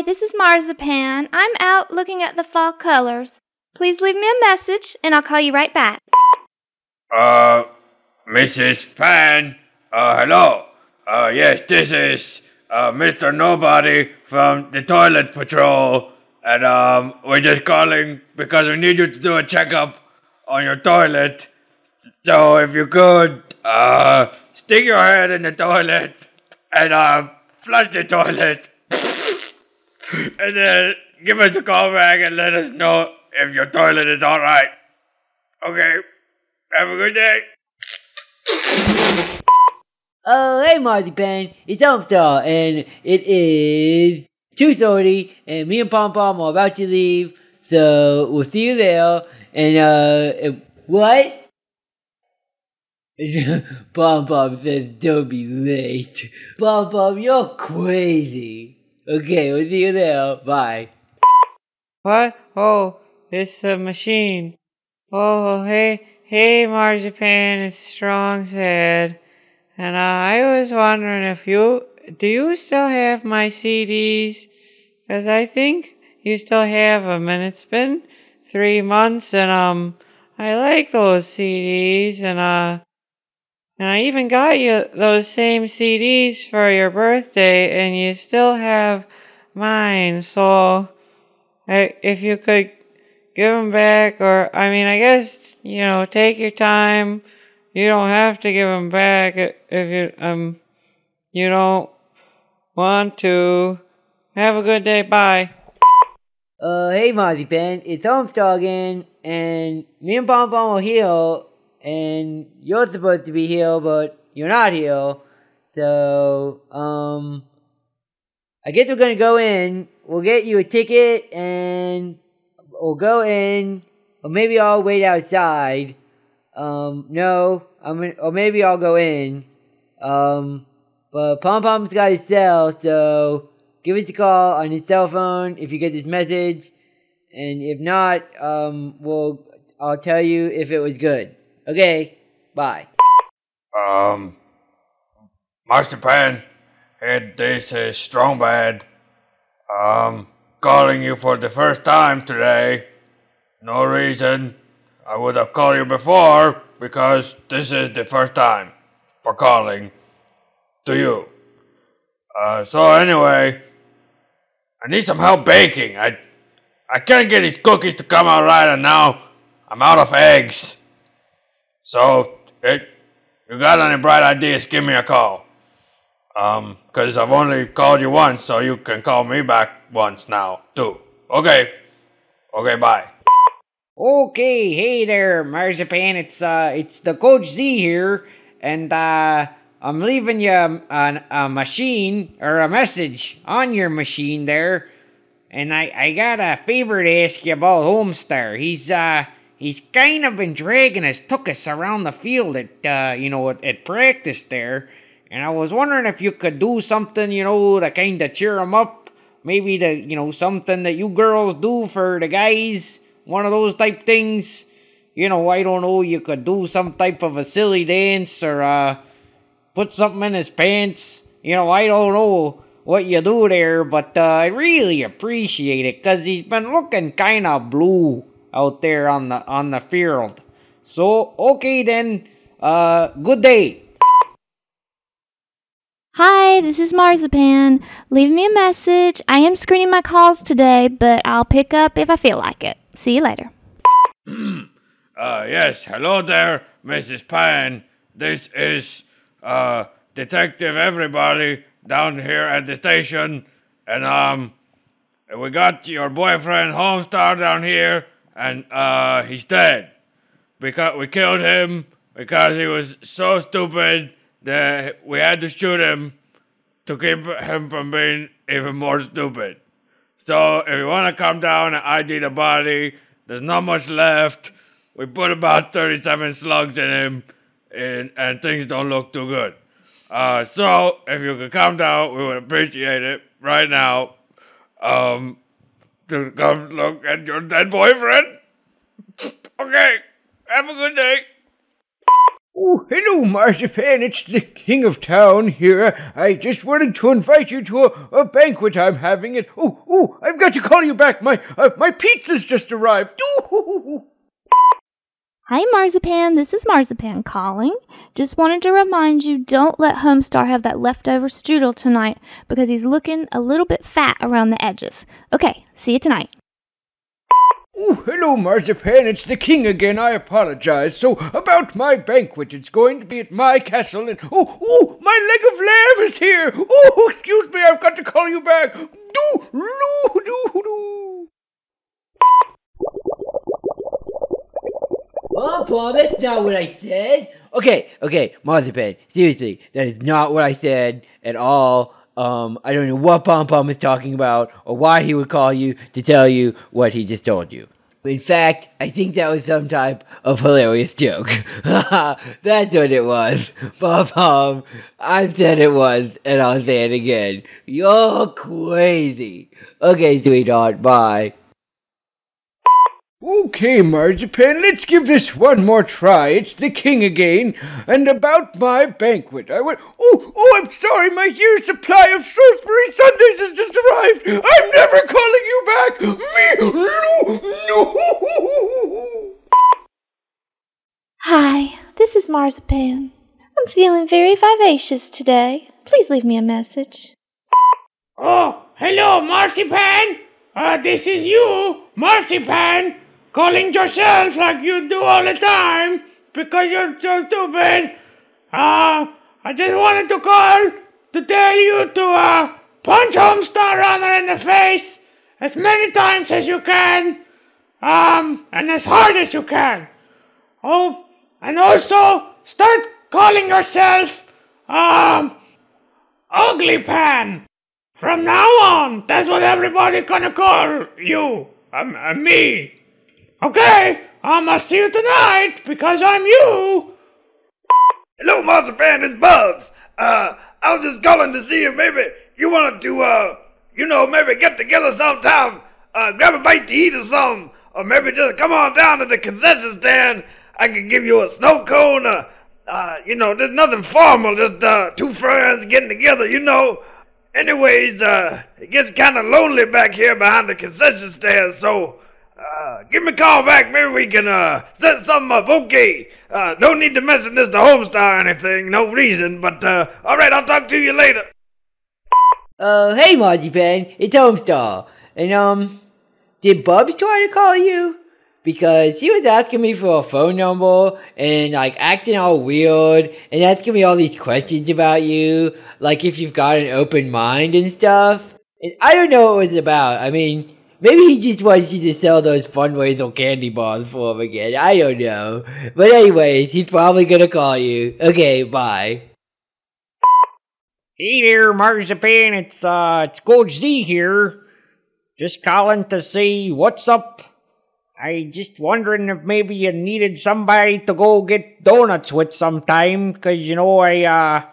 Hi, this is Marzipan. I'm out looking at the fall colors. Please leave me a message and I'll call you right back. Uh, Mrs. Pan. Uh, hello. Uh, yes, this is uh, Mr. Nobody from the Toilet Patrol, and um, we're just calling because we need you to do a checkup on your toilet. So if you could, uh, stick your head in the toilet and uh, flush the toilet, and then give us a call back and let us know if your toilet is all right. Okay. Have a good day. Oh, hey, Marzipan. It's Homestar, and it is 2.30, and me and Pom Pom are about to leave, so we'll see you there. And, uh, uh, what? Pom Pom says don't be late. Pom Pom, you're crazy. Okay, we'll see you there. Bye. What? Oh, it's a machine. Oh, hey, hey, Marzipan, it's Strong Sad. And I was wondering if you, do you still have my CDs? Because I think you still have them, and it's been three months, and um, I like those CDs, and uh, and I even got you those same CDs for your birthday, and you still have mine. So, I, if you could give them back, or I mean, I guess you know, take your time. You don't have to give them back if you um you don't want to. Have a good day. Bye. Uh, hey, Ben, It's Homestar again, and me and Pom Pom are here, and you're supposed to be here, but you're not here. So, um, I guess we're gonna go in. We'll get you a ticket, and we'll go in, or maybe I'll wait outside. Um, no, I'm or maybe I'll go in. Um, but Pom Pom's got his cell, so give us a call on his cell phone if you get this message, and if not, um, we'll I'll tell you if it was good. Okay, bye. Um, Marzipan, hey, this is Strong Bad. Um, calling you for the first time today. No reason. I would have called you before because this is the first time for calling to you. Uh, so anyway, I need some help baking. I I can't get these cookies to come out right, and now I'm out of eggs. So, it, you got any bright ideas? Give me a call. Um, cause I've only called you once, so you can call me back once now too. Okay. Okay. Bye. Okay, hey there, Marzipan. It's uh, it's the Coach Z here, and uh, I'm leaving you a, a machine or a message on your machine there, and I I got a favor to ask you about Homestar. He's uh, he's kind of been dragging his tuchus around the field at uh, you know, at, at practice there, and I was wondering if you could do something, you know, to kind of cheer him up. Maybe the you know something that you girls do for the guys one of those type things. You know, I don't know, you could do some type of a silly dance or uh, put something in his pants. You know, I don't know what you do there, but uh, I really appreciate it because he's been looking kind of blue out there on the on the field. So, okay then, uh, good day. Hi, this is Marzipan. Leave me a message. I am screening my calls today, but I'll pick up if I feel like it. See you later. Uh, yes, hello there, Mrs. Pan. This is uh, Detective Everybody down here at the station, and um, we got your boyfriend Homestar down here, and uh, he's dead because we killed him because he was so stupid that we had to shoot him to keep him from being even more stupid. So if you want to come down and ID the body, there's not much left. We put about 37 slugs in him, and, and things don't look too good. Uh, so if you could come down, we would appreciate it right now. Um, to come look at your dead boyfriend. okay, have a good day. Oh, hello, Marzipan. It's the king of town here. I just wanted to invite you to a, a banquet I'm having. And oh, oh, I've got to call you back. My uh, my pizza's just arrived. Ooh. Hi, Marzipan. This is Marzipan calling. Just wanted to remind you don't let Homestar have that leftover strudel tonight because he's looking a little bit fat around the edges. Okay, see you tonight. Oh, hello, Marzipan. It's the king again. I apologize. So, about my banquet, it's going to be at my castle, and oh, oh, my leg of lamb is here. Oh, excuse me, I've got to call you back. Do, do, do, do. Oh, Bob, that's not what I said. Okay, okay, Marzipan. Seriously, that is not what I said at all. Um, I don't know what Pom Pom is talking about or why he would call you to tell you what he just told you. In fact, I think that was some type of hilarious joke. That's what it was. Pom Pom, I said it was, and I'll say it again. You're crazy. Okay, sweetheart, bye. Okay, Marzipan, let's give this one more try. It's the king again, and about my banquet. I went, oh, oh, I'm sorry, my year's supply of Salisbury Sundays has just arrived. I'm never calling you back. Me, no, no. Hi, this is Marzipan. I'm feeling very vivacious today. Please leave me a message. Oh, hello, Marzipan. Uh, this is you, Marzipan, calling yourself like you do all the time because you're so stupid. Uh, I just wanted to call to tell you to uh, punch Homestar Runner in the face as many times as you can, um, and as hard as you can. Oh, and also start calling yourself, um, Ugly Pan. From now on, that's what everybody gonna call you. Um, uh, me. Okay, I must see you tonight because I'm you. Hello, Marzipan, it's Bubs. Uh, I was just calling to see if maybe you wanted to, uh, you know, maybe get together sometime, uh, grab a bite to eat or something, or maybe just come on down to the concession stand. I could give you a snow cone, uh, uh, you know, there's nothing formal, just, uh, two friends getting together, you know. Anyways, uh, it gets kind of lonely back here behind the concession stand, so, uh, give me a call back. Maybe we can, uh, set something up. Okay. Uh, no need to mention this to Homestar or anything. No reason, but, uh, alright, I'll talk to you later. Uh, hey, Marzipan, it's Homestar. And, um, did Bubs try to call you? Because he was asking me for a phone number and, like, acting all weird and asking me all these questions about you, like if you've got an open mind and stuff. And I don't know what it was about. I mean, maybe he just wants you to sell those fundraiser candy bars for him again. I don't know. But, anyways, he's probably gonna call you. Okay, bye. Hey there, Marzipan. It's uh, it's Coach Z here. Just calling to see what's up. I just wondering if maybe you needed somebody to go get donuts with sometime, cause you know I uh,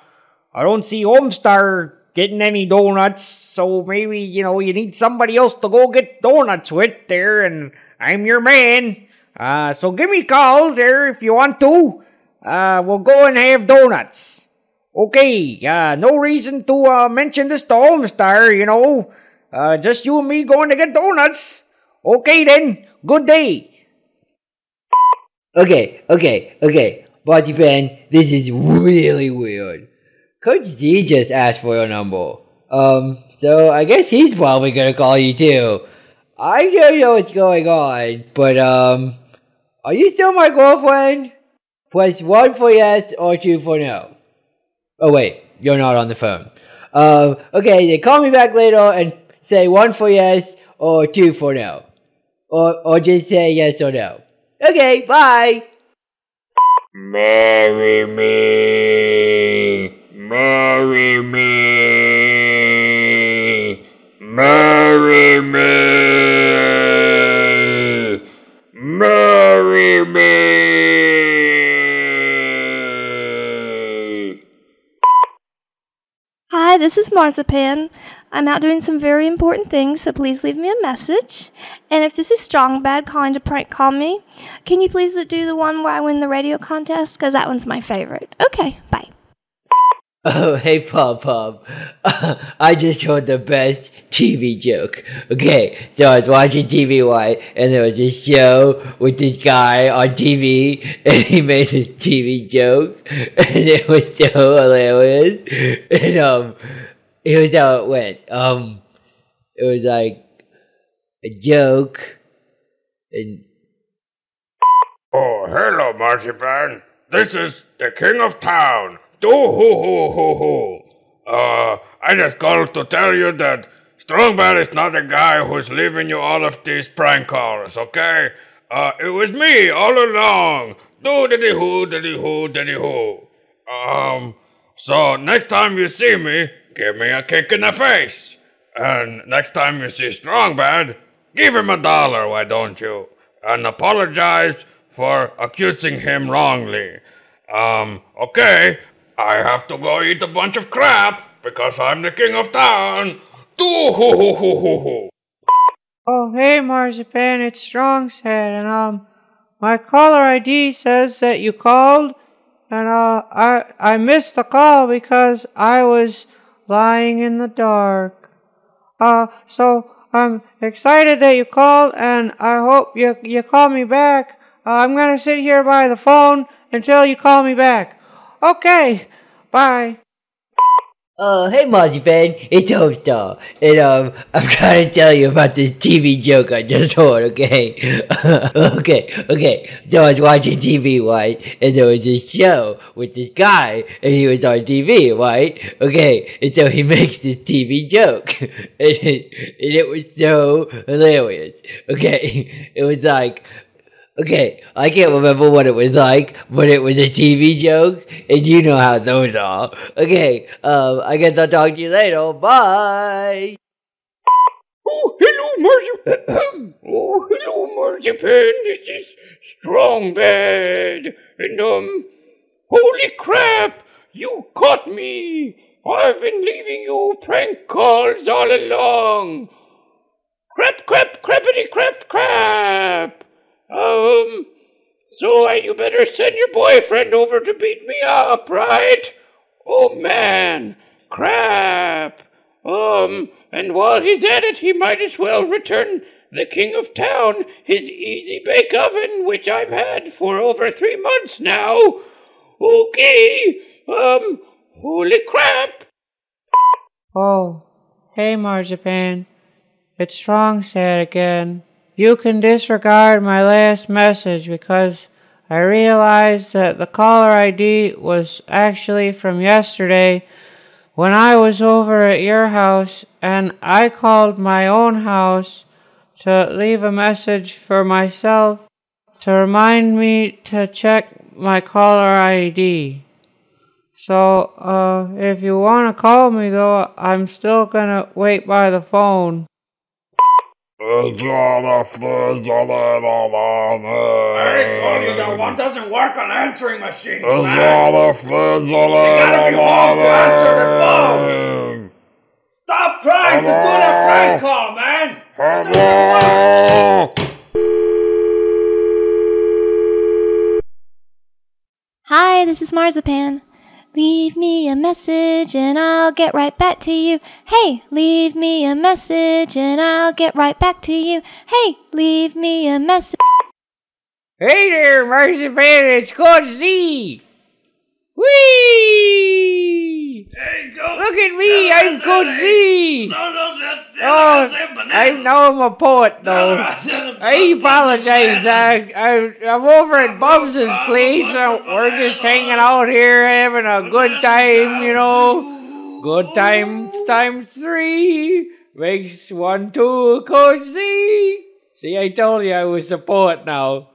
I don't see Homestar getting any donuts, so maybe you know you need somebody else to go get donuts with there, and I'm your man. Uh, so give me a call there if you want to. Uh, we'll go and have donuts. Okay, uh, no reason to uh, mention this to Homestar, you know. Uh, just you and me going to get donuts. Okay then, good day. Okay, okay, okay. Marzipan, this is really weird. Coach Z just asked for your number. Um, so I guess he's probably gonna call you too. I don't know what's going on, but um, are you still my girlfriend? Press one for yes or two for no. Oh wait, you're not on the phone. Um, okay, then call me back later and say one for yes or two for no. Or or just say yes or no. Okay, bye. Marry me. Marry me. Marry me. Marry me. Hi, this is Marzipan. I'm out doing some very important things, so please leave me a message. And if this is Strong Bad calling to prank call me, can you please do the one where I win the radio contest? Because that one's my favorite. Okay, bye. Oh, hey, Pop Pop. I just heard the best TV joke. Okay, so I was watching TV White, and there was this show with this guy on TV, and he made a TV joke, and it was so hilarious. And, um, here's how it went. Um, it was like a joke, and Oh, hello, Marzipan. This is the King of Town. Do hoo hoo hoo hoo. Uh, I just called to tell you that Strong Bad is not the guy who's leaving you all of these prank calls, okay? Uh, it was me all along. Do diddy hoo diddy hoo diddy hoo. Um, so next time you see me, give me a kick in the face. And next time you see Strong Bad, give him a dollar, why don't you? And apologize for accusing him wrongly. Um, okay, I have to go eat a bunch of crap because I'm the king of town. Oh, hey, Marzipan, it's Strong Sad, and um, my caller ID says that you called, and uh, I I missed the call because I was lying in the dark. Uh, so I'm excited that you called, and I hope you you call me back. Uh, I'm gonna sit here by the phone until you call me back. Okay, bye. Oh, hey, Mozzie fan, it's Homestar, and um, I'm trying to tell you about this TV joke I just heard, okay? okay, okay, so I was watching TV, right, and there was this show with this guy, and he was on TV, right? Okay, and so he makes this TV joke, and it, and it was so hilarious, okay? It was like, Okay, I can't remember what it was like, but it was a TV joke, and you know how those are. Okay, um, I guess I'll talk to you later. Bye. Oh, hello, Marzipan. oh, hello, Marzipan. This is Strong Bad. And, um, holy crap, you caught me. I've been leaving you prank calls all along. Crap, crap, crappity, crap, crap. Um, so you better send your boyfriend over to beat me up, right? Oh man, crap. Um, and while he's at it, he might as well return the king of town his easy bake oven, which I've had for over three months now. Okay, um, holy crap. Oh, hey, Marzipan. It's Strong Sad again. You can disregard my last message because I realized that the caller ID was actually from yesterday when I was over at your house and I called my own house to leave a message for myself to remind me to check my caller ID. So, uh, if you want to call me though, I'm still gonna wait by the phone. Already told you that one doesn't work on answering machines, man. You gotta be home to answer the phone. Stop trying to do that prank call, man. Hi, this is Marzipan. Leave me a message and I'll get right back to you. Hey, leave me a message and I'll get right back to you. Hey, leave me a message. Hey there, Marzipan, it's Coach Z! Whee! Hey, go. Look at me, I'm Coach Z! No, no, that, that Oh, I said I banana. know I'm a poet No, no, though. I said a- I apologize. I, I, I'm over at Bubs' place. Uh, we're just hanging out here, having a good time, you know. Good times times three makes one, two, Coach Z. See, I told you I was a poet now.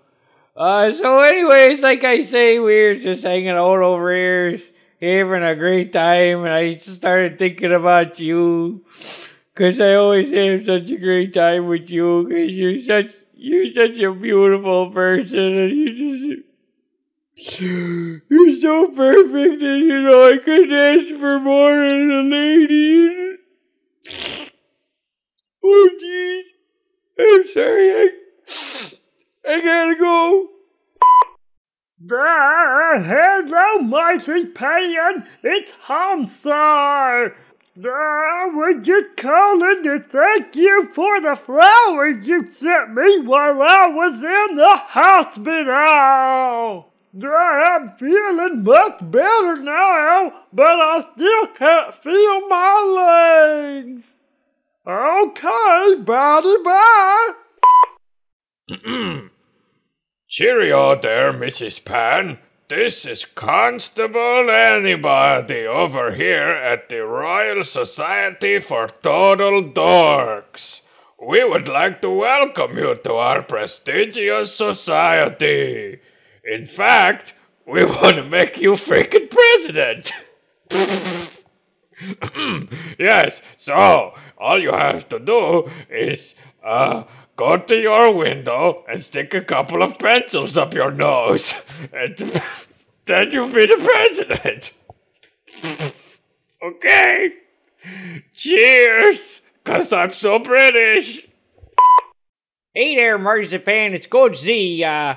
Uh, so anyways, like I say, we're just hanging out over here, having a great time, and I started thinking about you. Cause I always have such a great time with you. Cause you're such you're such a beautiful person, and you just you're so perfect, and you know I couldn't ask for more than a lady. Oh, jeez. I'm sorry. I, I gotta go. Uh, hello, Marzipan. It's Homsar. we're just calling to thank you for the flowers you sent me while I was in the hospital. I'm feeling much better now, but I still can't feel my legs. Okay, bye bye. Cheerio there, Mrs. Pan. This is Constable Anybody over here at the Royal Society for Total Dorks. We would like to welcome you to our prestigious society. In fact, we want to make you freaking president. yes, so all you have to do is uh go to your window and stick a couple of pencils up your nose. And then you'll be the president. okay. Cheers, cause I'm so British. Hey there, Marzipan, it's Coach Z. Uh,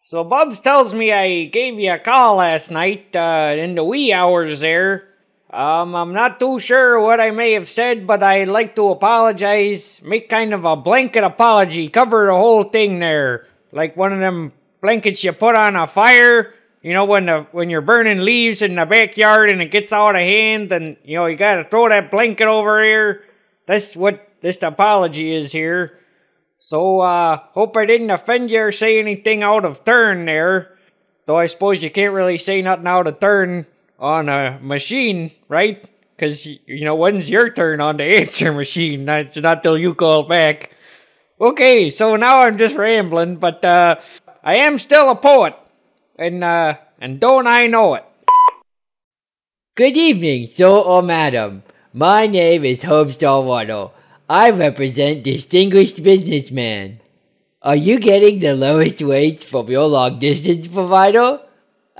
so Bubs tells me I gave you a call last night, uh, in the wee hours there. Um, I'm not too sure what I may have said, but I'd like to apologize. Make kind of a blanket apology. Cover the whole thing there. Like one of them blankets you put on a fire. You know, when the when you're burning leaves in the backyard and it gets out of hand, and you know you gotta throw that blanket over here. That's what this apology is here. So, uh, hope I didn't offend you or say anything out of turn there. Though I suppose you can't really say nothing out of turn on a machine, right? Because, you know, when's your turn on the answer machine? It's not till you call back. Okay, so now I'm just rambling, but, uh, I am still a poet. And, uh, and don't I know it? Good evening, sir or madam. My name is Homestar Waddle. I represent distinguished businessman. Are you getting the lowest rates from your long distance provider?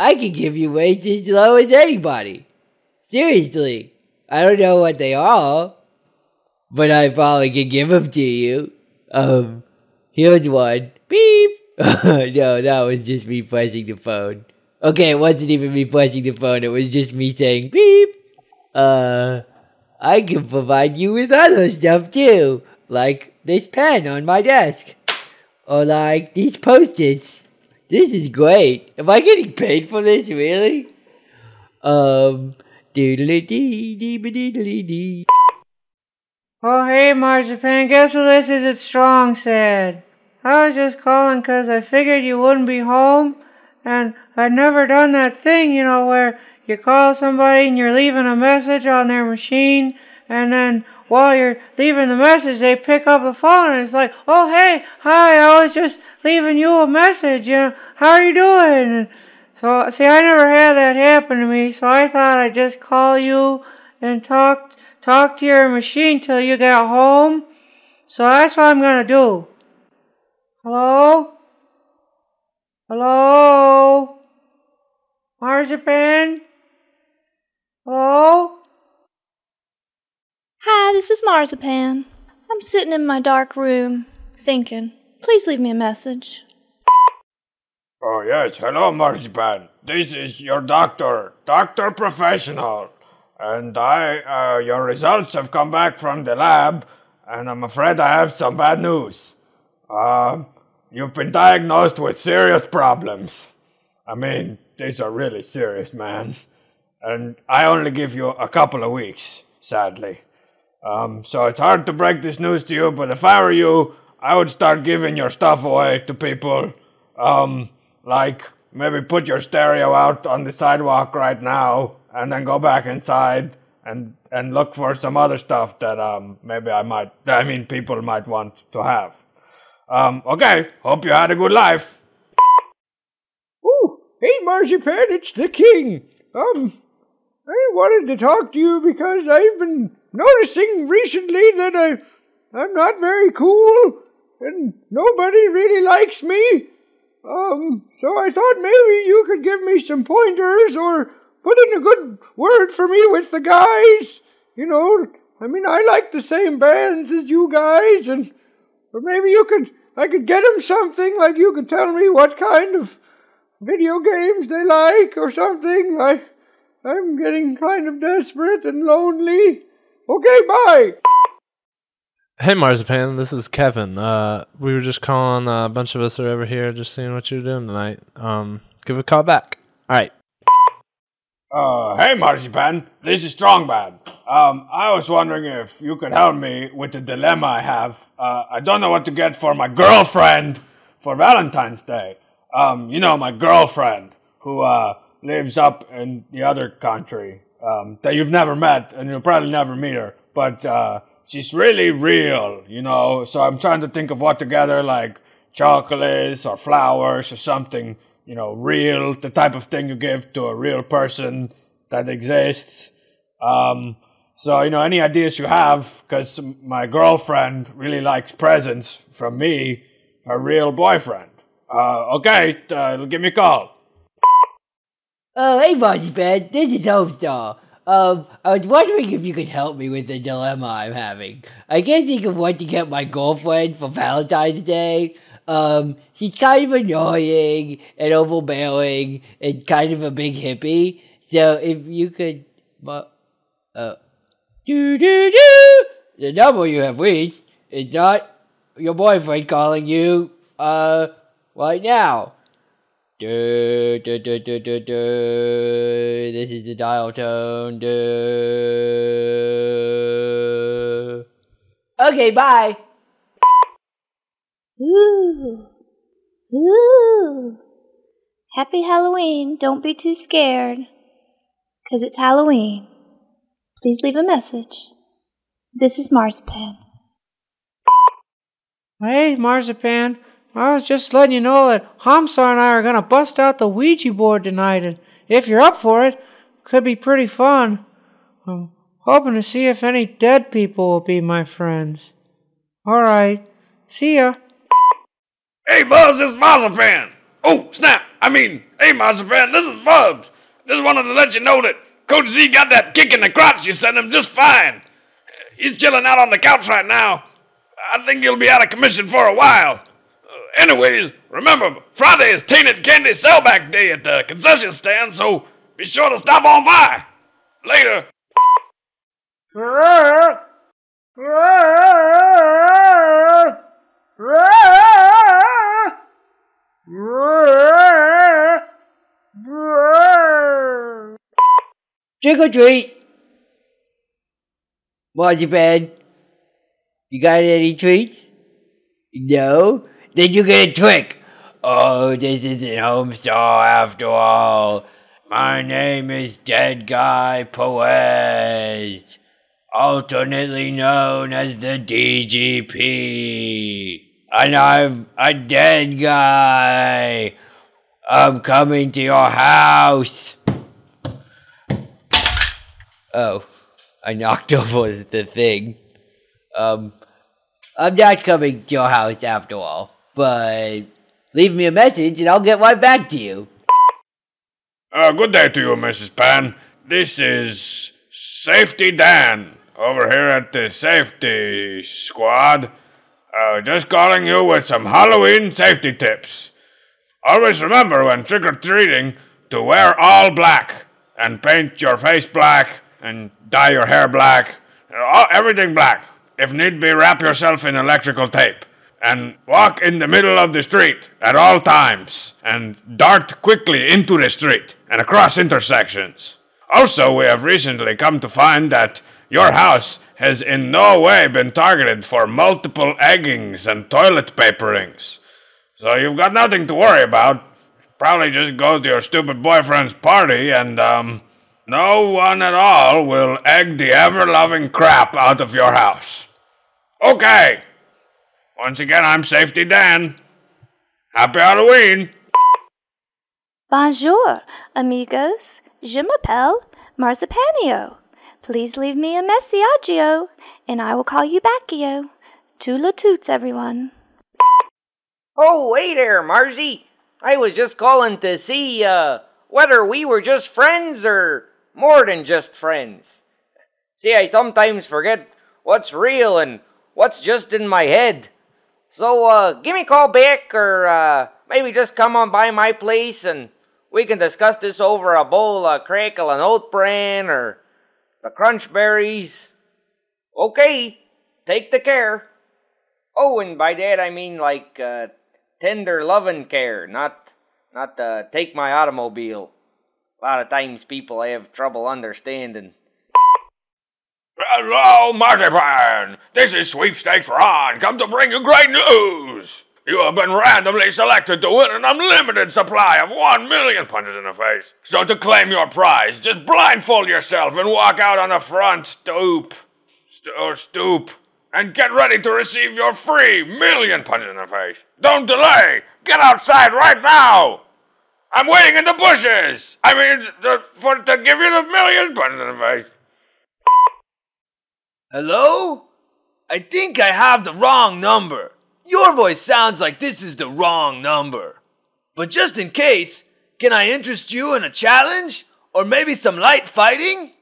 I can give you rates as low as anybody. Seriously, I don't know what they are, but I probably can give them to you. Um, here's one. Beep. no, that was just me pressing the phone. Okay, it wasn't even me pressing the phone. It was just me saying beep. Uh, I can provide you with other stuff too, like this pen on my desk, or like these post-its. This is great. Am I getting paid for this, really? Um, doodly dee dee doodly dee. Oh, hey, Marzipan, guess who this is? It's Strong Sad. I was just calling 'cause I figured you wouldn't be home, and I'd never done that thing, you know, where you call somebody and you're leaving a message on their machine, and then while you're leaving the message, they pick up the phone and it's like, oh, hey, hi, I was just leaving you a message, you know, how are you doing? And so, see, I never had that happen to me, so I thought I'd just call you and talk, talk to your machine till you got home. So that's what I'm gonna do. Hello? Hello? Marzipan? Hello? Hi, this is Marzipan. I'm sitting in my dark room, thinking. Please leave me a message. Oh, yes. Hello, Marzipan. This is your doctor, Doctor Professional. And I, uh, your results have come back from the lab, and I'm afraid I have some bad news. Um, you've been diagnosed with serious problems. I mean, these are really serious, man. And I only give you a couple of weeks, sadly. Um, so it's hard to break this news to you, but if I were you, I would start giving your stuff away to people. Um, like maybe put your stereo out on the sidewalk right now, and then go back inside and and look for some other stuff that um maybe I might. I mean, people might want to have. Um, okay. Hope you had a good life. Ooh, hey Marzipan, it's the king. Um, I wanted to talk to you because I've been noticing recently that I, I'm not very cool and nobody really likes me. Um, so I thought maybe you could give me some pointers or put in a good word for me with the guys. You know, I mean, I like the same bands as you guys, and or maybe you could, I could get them something like you could tell me what kind of video games they like or something. I, I'm getting kind of desperate and lonely. Okay, bye. Hey Marzipan, this is Kevin. Uh, we were just calling. Uh, a bunch of us are over here, just seeing what you're doing tonight. Um, give a call back. All right. Uh, hey, Marzipan, this is Strong Bad. Um, I was wondering if you could help me with the dilemma I have. Uh, I don't know what to get for my girlfriend for Valentine's Day. Um, you know, my girlfriend who, uh, lives up in the other country, um, that you've never met and you'll probably never meet her, but, uh, she's really real, you know, so I'm trying to think of what together like chocolates or flowers or something you know, real, the type of thing you give to a real person that exists. Um, so, you know, any ideas you have, because my girlfriend really likes presents from me, her real boyfriend. Uh, okay, uh, give me a call. Oh, hey, Marzipan, this is Homestar. Um, I was wondering if you could help me with the dilemma I'm having. I can't think of what to get my girlfriend for Valentine's Day. Um, he's kind of annoying and overbearing and kind of a big hippie. So if you could, uh, do do do, the number you have reached is not your boyfriend calling you, uh, right now. Do, do, do, do, do, do. This is the dial tone. Do. Okay, bye. Ooh. Ooh. Happy Halloween. Don't be too scared. Because it's Halloween. Please leave a message. This is Marzipan. Hey, Marzipan. I was just letting you know that Homsar and I are gonna bust out the Ouija board tonight, and if you're up for it, could be pretty fun. I'm hoping to see if any dead people will be my friends. Alright, see ya. Hey, Bubs, it's Marzipan. Oh, snap. I mean, hey, Marzipan, this is Bubs. Just wanted to let you know that Coach Z got that kick in the crotch you sent him just fine. He's chilling out on the couch right now. I think he'll be out of commission for a while. Anyways, remember, Friday is Tainted Candy Sellback Day at the concession stand, so be sure to stop on by. Later. Trick or treat. Marzipan, you got any treats? No? Then you get a trick. Oh, this isn't Homestar after all. My name is Dead Guy Poet, alternately known as the DGP. And I'm a dead guy. I'm coming to your house. Oh, I knocked over the thing. Um, I'm not coming to your house after all, but leave me a message and I'll get right back to you. Uh, good day to you, Mrs. Pan. This is Safety Dan over here at the safety squad. Uh, just calling you with some Halloween safety tips. Always remember when trick or treating to wear all black and paint your face black and dye your hair black, all, everything black. If need be, wrap yourself in electrical tape and walk in the middle of the street at all times and dart quickly into the street and across intersections. Also, we have recently come to find that your house has in no way been targeted for multiple eggings and toilet paperings. So you've got nothing to worry about. Probably just go to your stupid boyfriend's party and, um, no one at all will egg the ever loving crap out of your house. Okay. Once again, I'm Safety Dan. Happy Halloween. Bonjour, amigos. Je m'appelle Marzipanio. Please leave me a messaggio, and I will call you backio. Tula toots, everyone. Oh, hey there, Marzi. I was just calling to see uh, whether we were just friends or more than just friends. See, I sometimes forget what's real and what's just in my head. So, uh, give me a call back or, uh, maybe just come on by my place and we can discuss this over a bowl of Cracklin' Oat Bran or the crunch berries. Okay, take the care. Oh, and by that I mean like, uh, tender loving care, not, not, uh, take my automobile. A lot of times people have trouble understanding. Hello, Marzipan! This is Sweepstakes Ron, come to bring you great news! You have been randomly selected to win an unlimited supply of one million punches in the face. So to claim your prize, just blindfold yourself and walk out on the front stoop. St- or stoop. And get ready to receive your free million punches in the face. Don't delay! Get outside right now! I'm waiting in the bushes! I mean, to, for, to give you the million punches in the face. Hello? I think I have the wrong number. Your voice sounds like this is the wrong number. But just in case, can I interest you in a challenge? Or maybe some light fighting?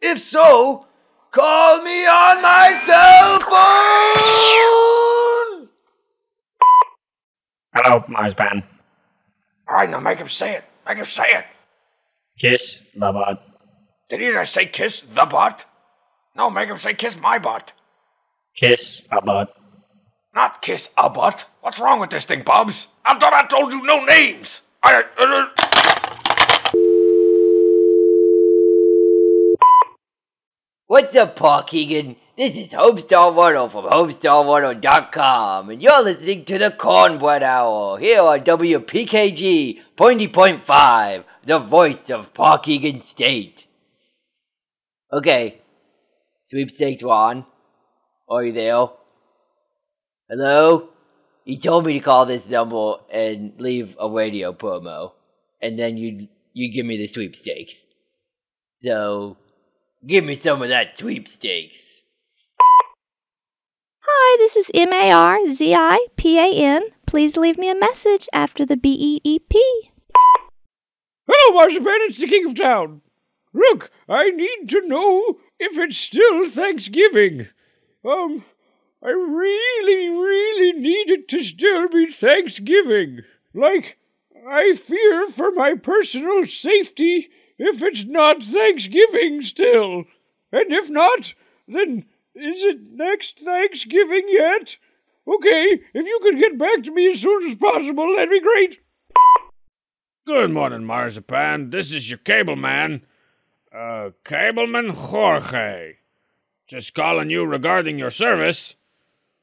If so, call me on my cell phone! Hello, Marzipan. All right, now make him say it. Make him say it. Kiss the butt. Did he just say kiss the butt? No, make him say kiss my butt. Kiss a butt. Not kiss a butt. What's wrong with this thing, Bubs? I thought I told you no names. I. Uh, What's up, Paul Keegan? This is Homestar Waddle from HomestarWaddle.com, and you're listening to the Cornbread Hour here on WPKG Pointy Point 5, the voice of Paul Keegan State. Okay, sweepstakes Ron, are you there? Hello? You told me to call this number and leave a radio promo, and then you you give me the sweepstakes. So, give me some of that sweepstakes. Hi, this is M A R Z I P A N. Please leave me a message after the B E E P. Hello, Marzipan, it's the King of Town. Look, I need to know if it's still Thanksgiving. Um, I really, really need it to still be Thanksgiving. Like, I fear for my personal safety if it's not Thanksgiving still. And if not, then is it next Thanksgiving yet? Okay, if you could get back to me as soon as possible, that'd be great. Good morning, Marzipan. This is your cable man. Uh, Cableman Jorge. Just calling you regarding your service.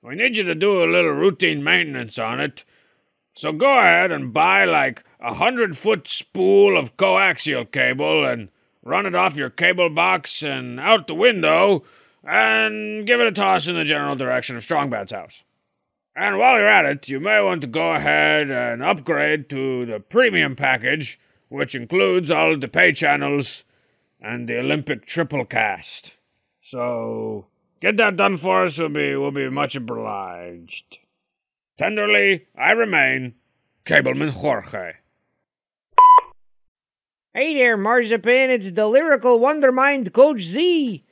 We need you to do a little routine maintenance on it. So go ahead and buy like a hundred foot spool of coaxial cable and run it off your cable box and out the window and give it a toss in the general direction of Strong Bad's house. And while you're at it, you may want to go ahead and upgrade to the premium package, which includes all of the pay channels and the Olympic triple cast. So get that done for us, we'll be, we'll be much obliged. Tenderly, I remain Cableman Jorge. Hey there, Marzipan, it's the lyrical wondermind Coach Z.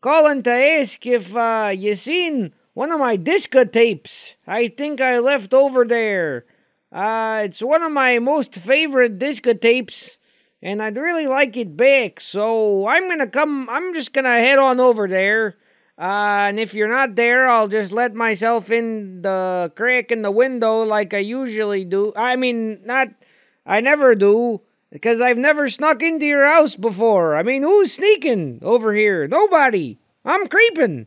Calling to ask if uh, you seen one of my disco tapes. I think I left over there. Uh, it's one of my most favorite disco tapes, and I'd really like it back. So I'm gonna come. I'm just gonna head on over there. Uh, and if you're not there, I'll just let myself in the crack in the window like I usually do. I mean, not. I never do. Because I've never snuck into your house before. I mean, who's sneaking over here? Nobody. I'm creeping.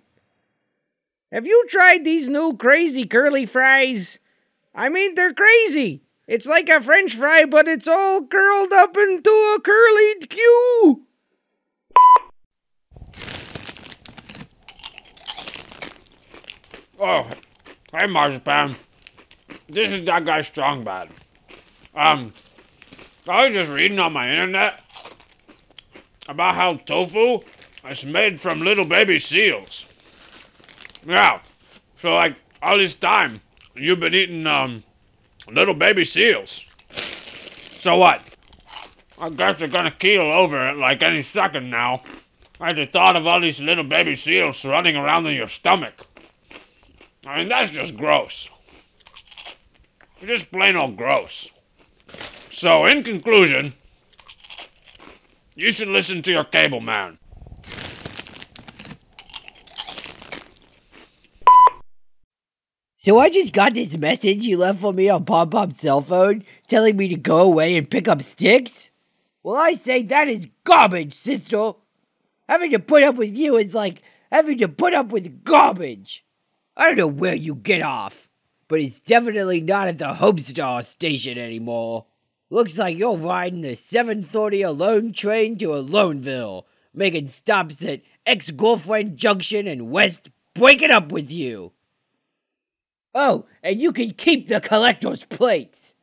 Have you tried these new crazy curly fries? I mean, they're crazy. It's like a french fry, but it's all curled up into a curly Q. Oh, hey Marzipan. This is that guy Strong Bad. Um, I was just reading on my internet about how tofu is made from little baby seals. Yeah, so like all this time you've been eating um little baby seals. So what? I guess they're gonna keel over at like any second now. at the thought of all these little baby seals running around in your stomach. I mean, that's just gross. Just plain old gross. So, in conclusion, you should listen to your cable man. So I just got this message you left for me on Pom Pom's cell phone telling me to go away and pick up sticks? Well, I say that is garbage, sister. Having to put up with you is like having to put up with garbage. I don't know where you get off, but it's definitely not at the Homestar station anymore. Looks like you're riding the 730 Alone train to Aloneville, making stops at Ex Girlfriend Junction and West, breaking up with you. Oh, and you can keep the collector's plates.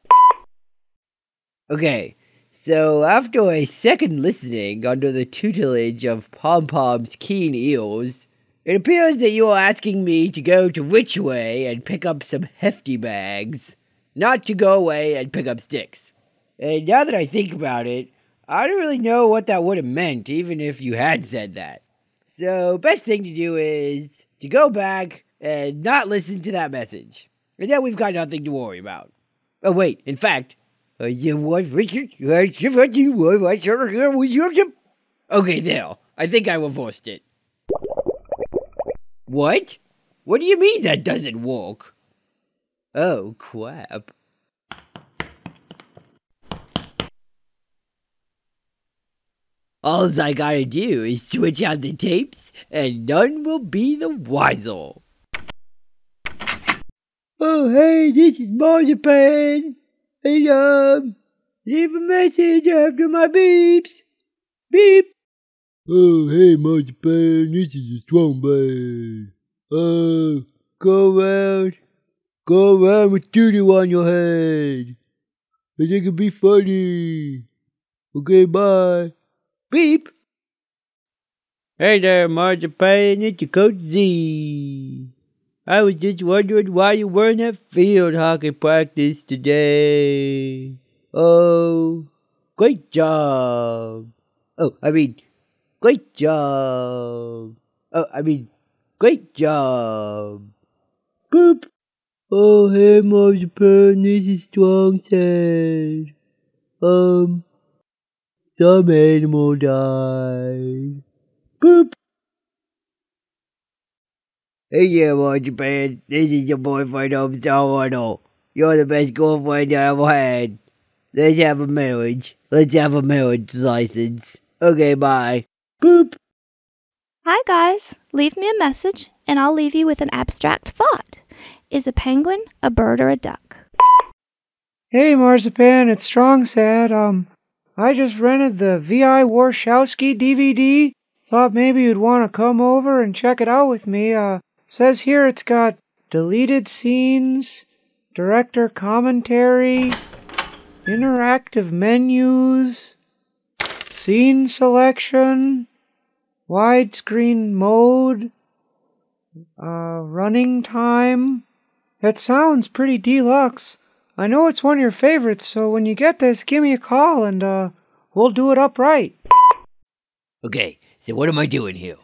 Okay, so after a second listening under the tutelage of Pom Pom's keen ears, it appears that you are asking me to go to Richway and pick up some hefty bags, not to go away and pick up sticks. And now that I think about it, I don't really know what that would have meant, even if you had said that. So, best thing to do is to go back and not listen to that message. And then we've got nothing to worry about. Oh, wait, in fact, uh, you was Richard, Okay, there. I think I reversed it. What? What do you mean that doesn't work? Oh, crap. All I gotta do is switch out the tapes, and none will be the wiser. Oh, hey, this is Marzipan. Hey, um, leave a message after my beeps. Beep. Oh, hey, Marzipan, this is a strong man. Uh, go around, go around with doo on your head. I think it'd be funny. Okay, bye. Beep. Hey there, Marzipan, it's your Coach Z. I was just wondering why you weren't at field hockey practice today. Oh, great job. Oh, I mean, great job. Oh, I mean, great job. Boop. Oh, hey, Marzipan, this is Strong Sad. Um, some animal died. Boop. Hey, yeah, Marzipan. This is your boyfriend, Homestar Arnold. You're the best girlfriend I ever had. Let's have a marriage. Let's have a marriage license. Okay, bye. Boop. Hi, guys. Leave me a message, and I'll leave you with an abstract thought. Is a penguin a bird or a duck? Hey, Marzipan, it's Strong Sad. Um, I just rented the V.I. Warshawski DVD. Thought maybe you'd want to come over and check it out with me. Uh, says here it's got deleted scenes, director commentary, interactive menus, scene selection, widescreen mode, uh, running time. It sounds pretty deluxe. I know it's one of your favorites, so when you get this, give me a call and uh, we'll do it up right. Okay, so what am I doing here?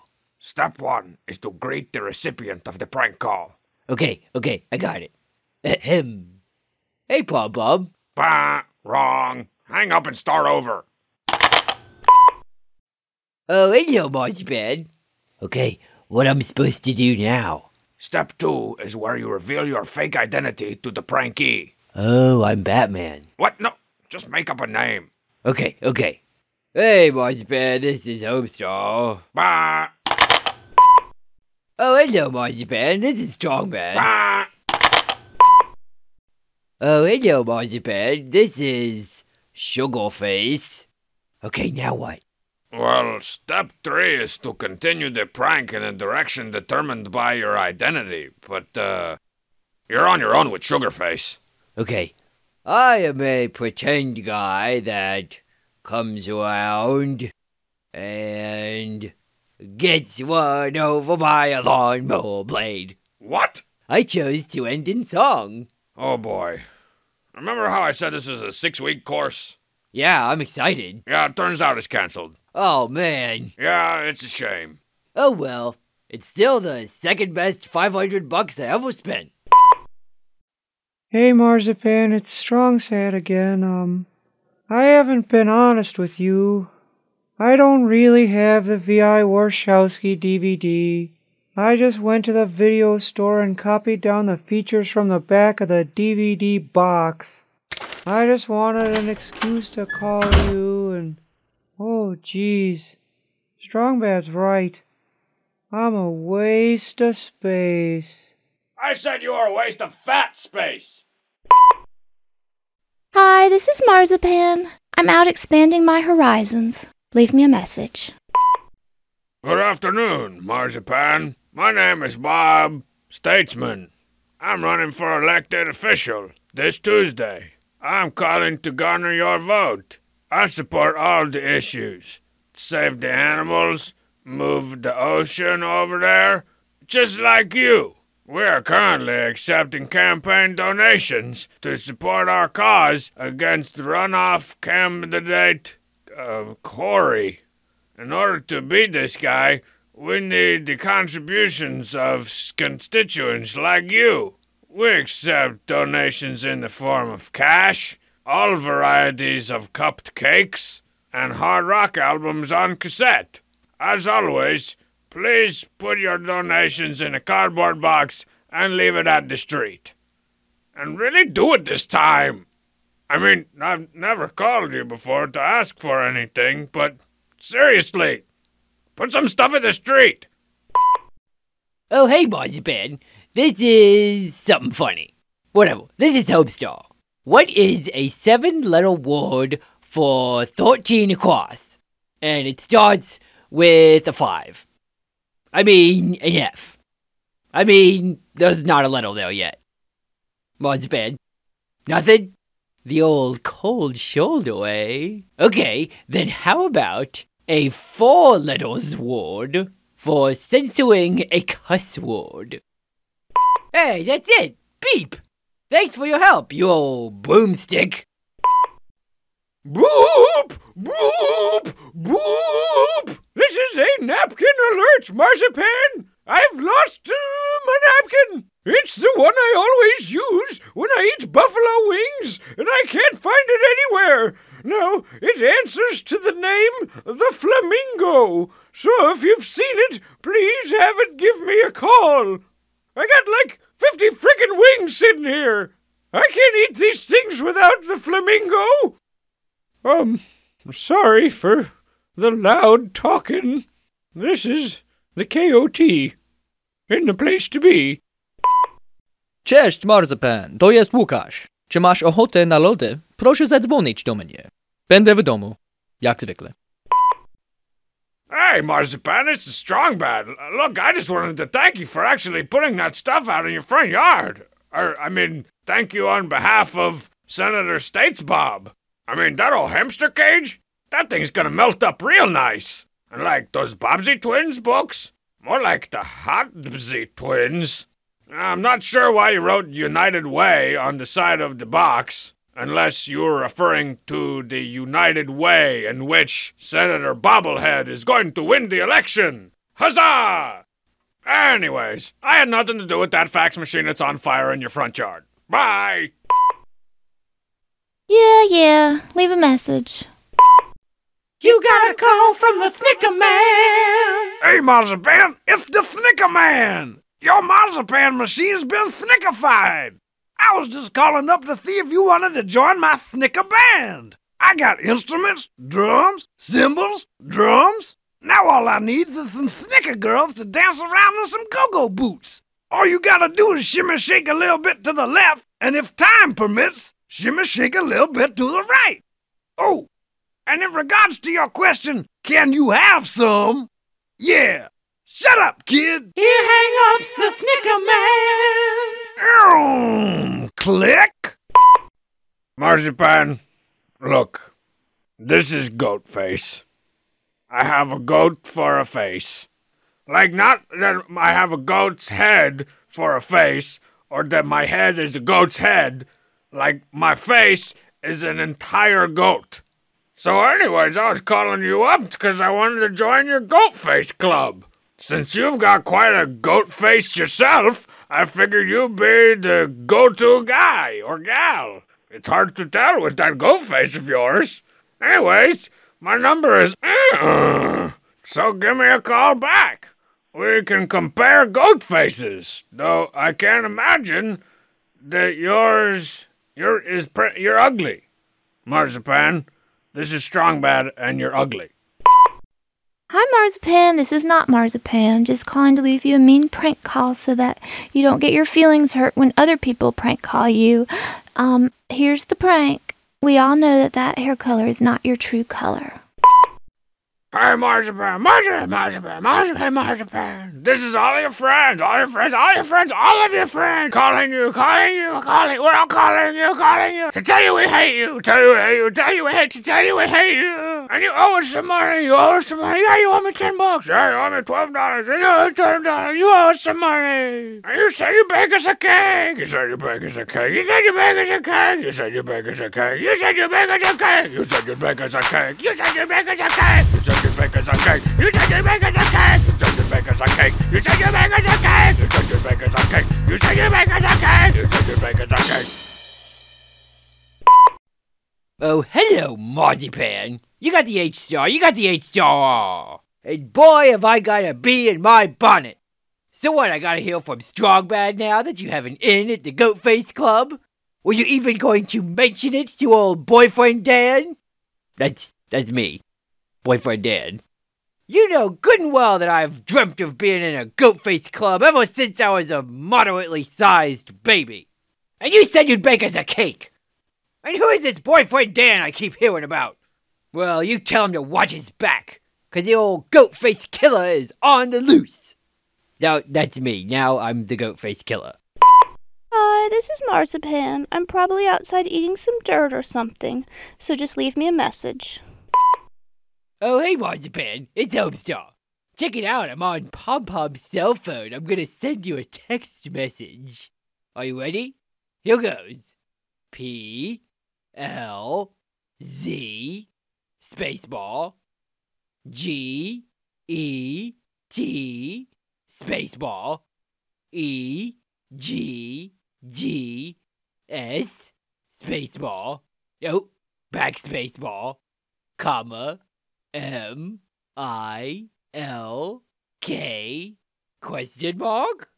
Step one is to greet the recipient of the prank call. Okay, okay, I got it. Ahem. Hey, Pom Pom. Bah, wrong. Hang up and start over. Oh, hello, Marzipan. Okay, what I'm supposed to do now? Step two is where you reveal your fake identity to the prankee. Oh, I'm Batman. What? No, just make up a name. Okay, okay. Hey, Marzipan, this is Homestar. Bah, Oh, hello, Marzipan. This is Strongman. Oh, hello, Marzipan. This is Sugarface. Okay, now what? Well, step three is to continue the prank in a direction determined by your identity, but, uh, you're on your own with Sugarface. Okay. I am a pretend guy that comes around and gets one over by a lawnmower blade. What? I chose to end in song. Oh boy. Remember how I said this is a six week course? Yeah, I'm excited. Yeah, it turns out it's cancelled. Oh man. Yeah, it's a shame. Oh well. It's still the second best 500 bucks I ever spent. Hey Marzipan, it's Strong Sad again. Um, I haven't been honest with you. I don't really have the V.I. Warshawski DVD. I just went to the video store and copied down the features from the back of the DVD box. I just wanted an excuse to call you and. Oh, jeez. Strong Bad's right. I'm a waste of space. I said you were a waste of fat space. Hi, this is Marzipan. I'm out expanding my horizons. Leave me a message. Good afternoon, Marzipan. My name is Bob Statesman. I'm running for elected official this Tuesday. I'm calling to garner your vote. I support all the issues. Save the animals, move the ocean over there, just like you. We are currently accepting campaign donations to support our cause against runoff candidate uh, Corey. In order to beat this guy, we need the contributions of constituents like you. We accept donations in the form of cash, all varieties of cupped cakes, and hard rock albums on cassette. As always, please put your donations in a cardboard box and leave it at the street. And really do it this time. I mean, I've never called you before to ask for anything, but seriously, put some stuff in the street. Oh, hey, Marzipan. This is something funny. Whatever. This is Homestar. What is a seven letter word for 13 across? And it starts with a 5. I mean, an F. I mean, there's not a letter there yet. Marzipan. Nothing? The old cold shoulder, eh? Okay, then how about a four letters word for censoring a cuss word? Hey, that's it! Beep! Thanks for your help, you old broomstick! Boop! Boop! Boop! This is a napkin alert, Marzipan! I've lost uh, my napkin! It's the one I always use when I eat buffalo wings, and I can't find it anywhere. Now, it answers to the name the Flamingo. So if you've seen it, please have it give me a call. I got like 50 frickin' wings sitting here. I can't eat these things without the Flamingo. Um, sorry for the loud talking. This is the KOT. In the place to be. Cześć, Marzypan, to jest Łukasz. Czy masz ochotę na lody? Proszę zadzwonić do mnie. Będę w domu, jak zwykle. Hey, Marzipan, it's the Strong Bad. Look, I just wanted to thank you for actually putting that stuff out in your front yard. Or, I mean, thank you on behalf of Senator States Bob. I mean, that old hamster cage? That thing's gonna melt up real nice. Like those Bobbsey twins books? More like the Hotbsy twins. I'm not sure why you wrote United Way on the side of the box, unless you're referring to the United Way in which Senator Bobblehead is going to win the election. Huzzah! Anyways, I had nothing to do with that fax machine that's on fire in your front yard. Bye! Yeah, yeah. Leave a message. You got a call from the Snicker Man. Hey, Marzipan, it's the Snicker Man. Your Marzipan machine's been snickified. I was just calling up to see if you wanted to join my Snicker band. I got instruments, drums, cymbals, drums. Now all I need is some Snicker girls to dance around in some go-go boots. All you gotta do is shimmy shake a little bit to the left, and if time permits, shimmy shake a little bit to the right. Oh, and in regards to your question, can you have some? Yeah. Shut up, kid. Here hang ups the Snicker Man. Um, click. Marzipan, look, this is goat face. I have a goat for a face. Like, not that I have a goat's head for a face, or that my head is a goat's head. Like, my face is an entire goat. So, anyways, I was calling you up because I wanted to join your goat face club. Since you've got quite a goat face yourself, I figured you'd be the go to guy or gal. It's hard to tell with that goat face of yours. Anyways, my number is. So give me a call back. We can compare goat faces, though I can't imagine that yours your is pre- you're ugly. Marzipan, this is Strong Bad, and you're ugly. Hi, Marzipan. This is not Marzipan. Just calling to leave you a mean prank call so that you don't get your feelings hurt when other people prank call you. Um, here's the prank. We all know that that hair color is not your true color. Hey, Marzipan, Marzipan, Marzipan, Marzipan, Marzipan. This is all your friends, all your friends, all your friends, all of your friends. Calling you, calling you, calling. We're all calling you, calling you. To tell you we hate you, tell you we hate you, tell you we hate you, tell you we hate you. And you owe us some money, you owe us some money. Yeah, you owe me ten bucks. Yeah, you owe me twelve dollars. You owe me twelve dollars. You owe us some money. And you said you bake us a cake. You said you bake us a cake. You said you bake us a cake. You said you bake us a cake. You said you bake us a cake. You said you bake us a cake. You said you bake us a cake. You said you bake us a cake. You said you bake us a cake. You said you bake us a cake. You said you bake us a cake. You said you bake us a cake. You said you bake us a cake. You said you bake us a cake. Oh, hello, Marzipan. You got the H star. You got the H star. And boy, have I got a bee in my bonnet. So what? I gotta hear from Strong Bad now that you have an inn at the Goat Face Club. Were you even going to mention it to old boyfriend Dan? That's that's me, boyfriend Dan. You know good and well that I've dreamt of being in a Goat Face Club ever since I was a moderately sized baby. And you said you'd bake us a cake. And who is this boyfriend Dan I keep hearing about? Well, you tell him to watch his back, 'cause the old goat face killer is on the loose. Now, that's me. Now I'm the goat face killer. Hi, this is Marzipan. I'm probably outside eating some dirt or something, so just leave me a message. Oh, hey, Marzipan. It's Homestar. Check it out. I'm on Pom Pom's cell phone. I'm gonna send you a text message. Are you ready? Here goes. P L Z spacebar G E T spacebar E G G S spacebar oh backspace bar comma M I L K? Question mark?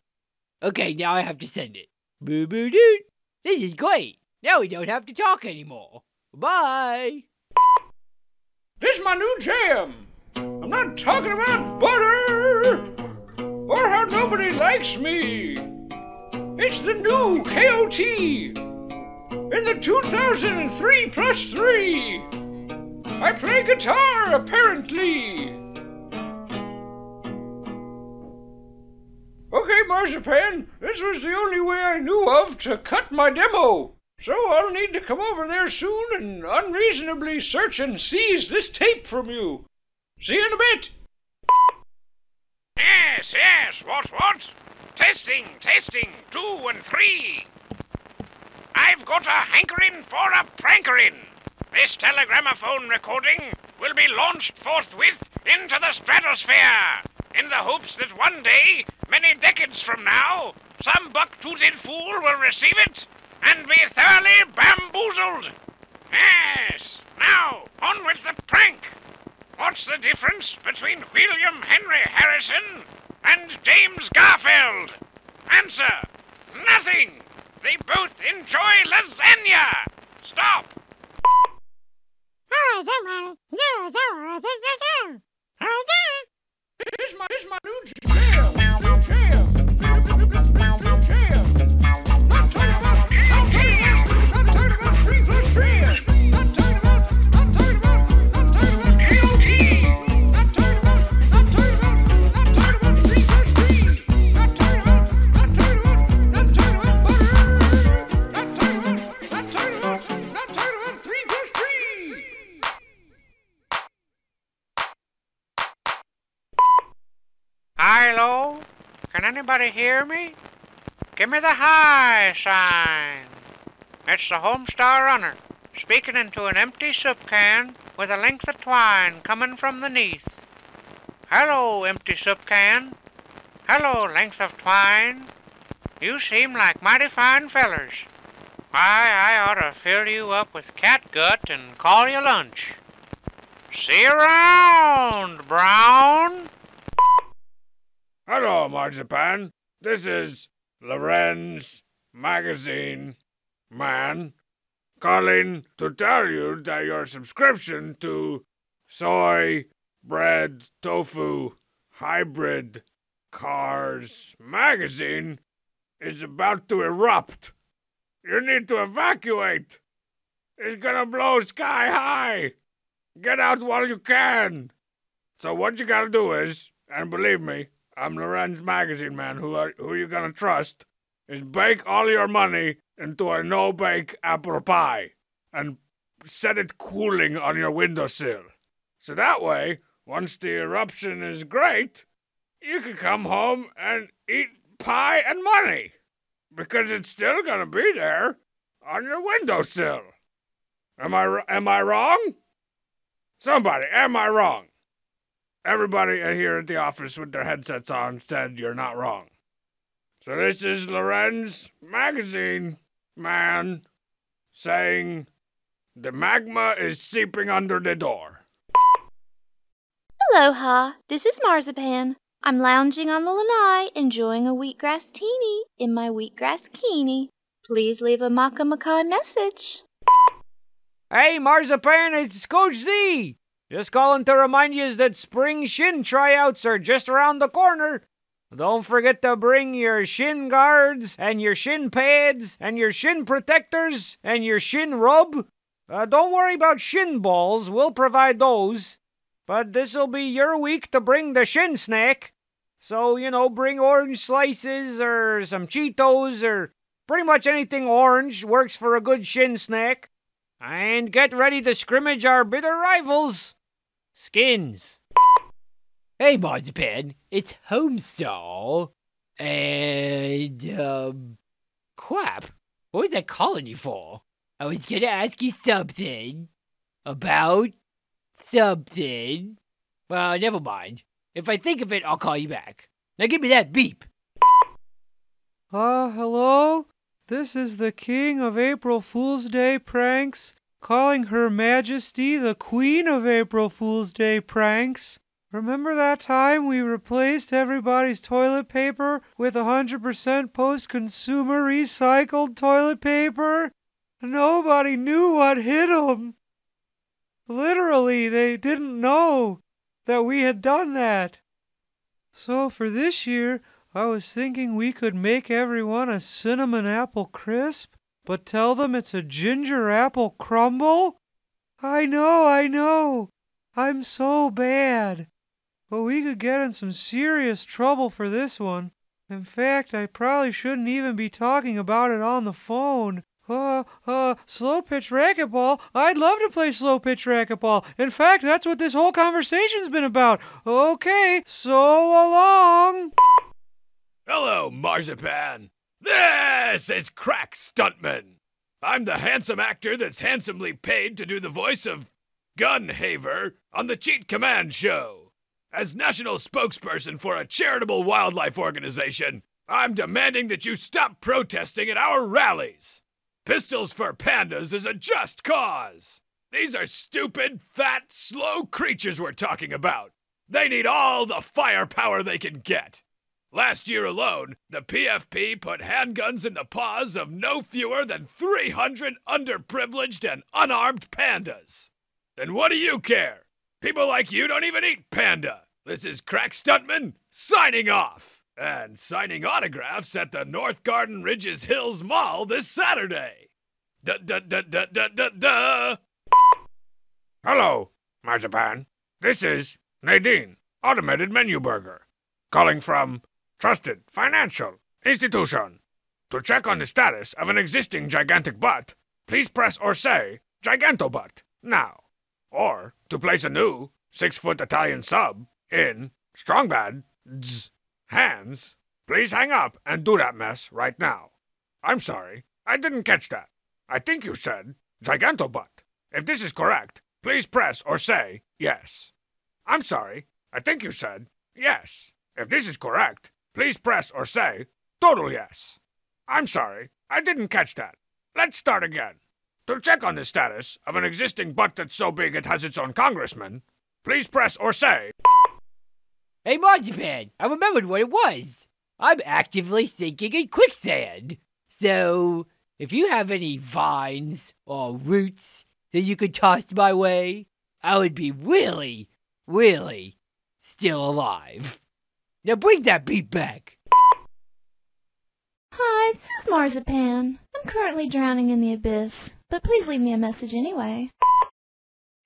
Okay now I have to send it. Boo boo doo this is great. Now we don't have to talk anymore. Bye. This is my new jam. I'm not talking about butter or how nobody likes me. It's the new KOT in the 2003 plus 3. I play guitar, apparently. Okay, Marzipan, this was the only way I knew of to cut my demo. So I'll need to come over there soon and unreasonably search and seize this tape from you. See you in a bit. Yes, yes, what, what? Testing, testing, two and three. I've got a hankering for a prankering. This telegramophone recording will be launched forthwith into the stratosphere in the hopes that one day, many decades from now, some buck-tooted fool will receive it and be thoroughly bamboozled. Yes, now, on with the prank. What's the difference between William Henry Harrison and James Garfield? Answer, nothing. They both enjoy lasagna. Stop. Here's my, here's my new jail, jail. Anybody hear me? Give me the high sign. It's the Homestar Runner, speaking into an empty soup can with a length of twine coming from the neath. Hello, empty soup can. Hello, length of twine. You seem like mighty fine fellers. Why, I ought to fill you up with catgut and call you lunch. See you around, Brown. Hello, Marzipan. This is Lorenz Magazine Man calling to tell you that your subscription to Soy Bread Tofu Hybrid Cars magazine is about to erupt. You need to evacuate. It's gonna blow sky high. Get out while you can. So what you gotta do is, and believe me, I'm Lorenz Magazine Man. Who are who you gonna trust? Is bake all your money into a no bake apple pie and set it cooling on your windowsill. So that way, once the eruption is great, you can come home and eat pie and money because it's still gonna be there on your windowsill. Am I am I wrong? Somebody, am I wrong? Everybody here at the office with their headsets on said you're not wrong. So this is Lorenz Magazine man saying the magma is seeping under the door. Aloha, this is Marzipan. I'm lounging on the lanai, enjoying a wheatgrass teeny in my wheatgrass kini. Please leave a Maka Makai message. Hey, Marzipan, it's Coach Z! Just calling to remind you that spring shin tryouts are just around the corner. Don't forget to bring your shin guards and your shin pads and your shin protectors and your shin rub. Uh, don't worry about shin balls, we'll provide those. But this'll be your week to bring the shin snack. So, you know, bring orange slices or some Cheetos or pretty much anything orange works for a good shin snack. And get ready to scrimmage our bitter rivals, Skins. Hey, Marzipan, it's Homestar. And, um, crap. What was I calling you for? I was gonna ask you something about something. Well, never mind. If I think of it, I'll call you back. Now give me that beep. Uh, hello? This is the King of April Fool's Day pranks, calling Her Majesty the Queen of April Fool's Day pranks. Remember that time we replaced everybody's toilet paper with 100% post consumer recycled toilet paper? Nobody knew what hit 'em. Literally, they didn't know that we had done that. So for this year, I was thinking we could make everyone a cinnamon apple crisp, but tell them it's a ginger apple crumble? I know, I know. I'm so bad. But we could get in some serious trouble for this one. In fact, I probably shouldn't even be talking about it on the phone. Uh, uh, slow pitch racquetball. I'd love to play slow pitch racquetball. In fact, that's what this whole conversation's been about. Okay, so long. Hello, Marzipan. This is Crack Stuntman. I'm the handsome actor that's handsomely paid to do the voice of Gunhaver on the Cheat Commandos Show. As national spokesperson for a charitable wildlife organization, I'm demanding that you stop protesting at our rallies. Pistols for Pandas is a just cause. These are stupid, fat, slow creatures we're talking about. They need all the firepower they can get. Last year alone, the PFP put handguns in the paws of no fewer than 300 underprivileged and unarmed pandas. And what do you care? People like you don't even eat panda. This is Crack Stuntman signing off and signing autographs at the North Garden Ridges Hills Mall this Saturday. Da da da da da da da. Hello, Marzipan. This is Nadine, Automated Menu Burger, calling from Trusted Financial Institution. To check on the status of an existing gigantic butt, please press or say Gigantobutt now. Or to place a new six foot Italian sub in Strong Bad's hands, please hang up and do that mess right now. I'm sorry, I didn't catch that. I think you said Gigantobutt. If this is correct, please press or say yes. I'm sorry, I think you said yes. If this is correct, please press or say total yes. I'm sorry, I didn't catch that. Let's start again. To check on the status of an existing butt that's so big it has its own congressman, please press or say Hey, Marzipan, I remembered what it was. I'm actively sinking in quicksand. So, if you have any vines or roots that you could toss my way, I would be really, really still alive. Now bring that beat back. Hi, this is Marzipan. I'm currently drowning in the abyss, but please leave me a message anyway.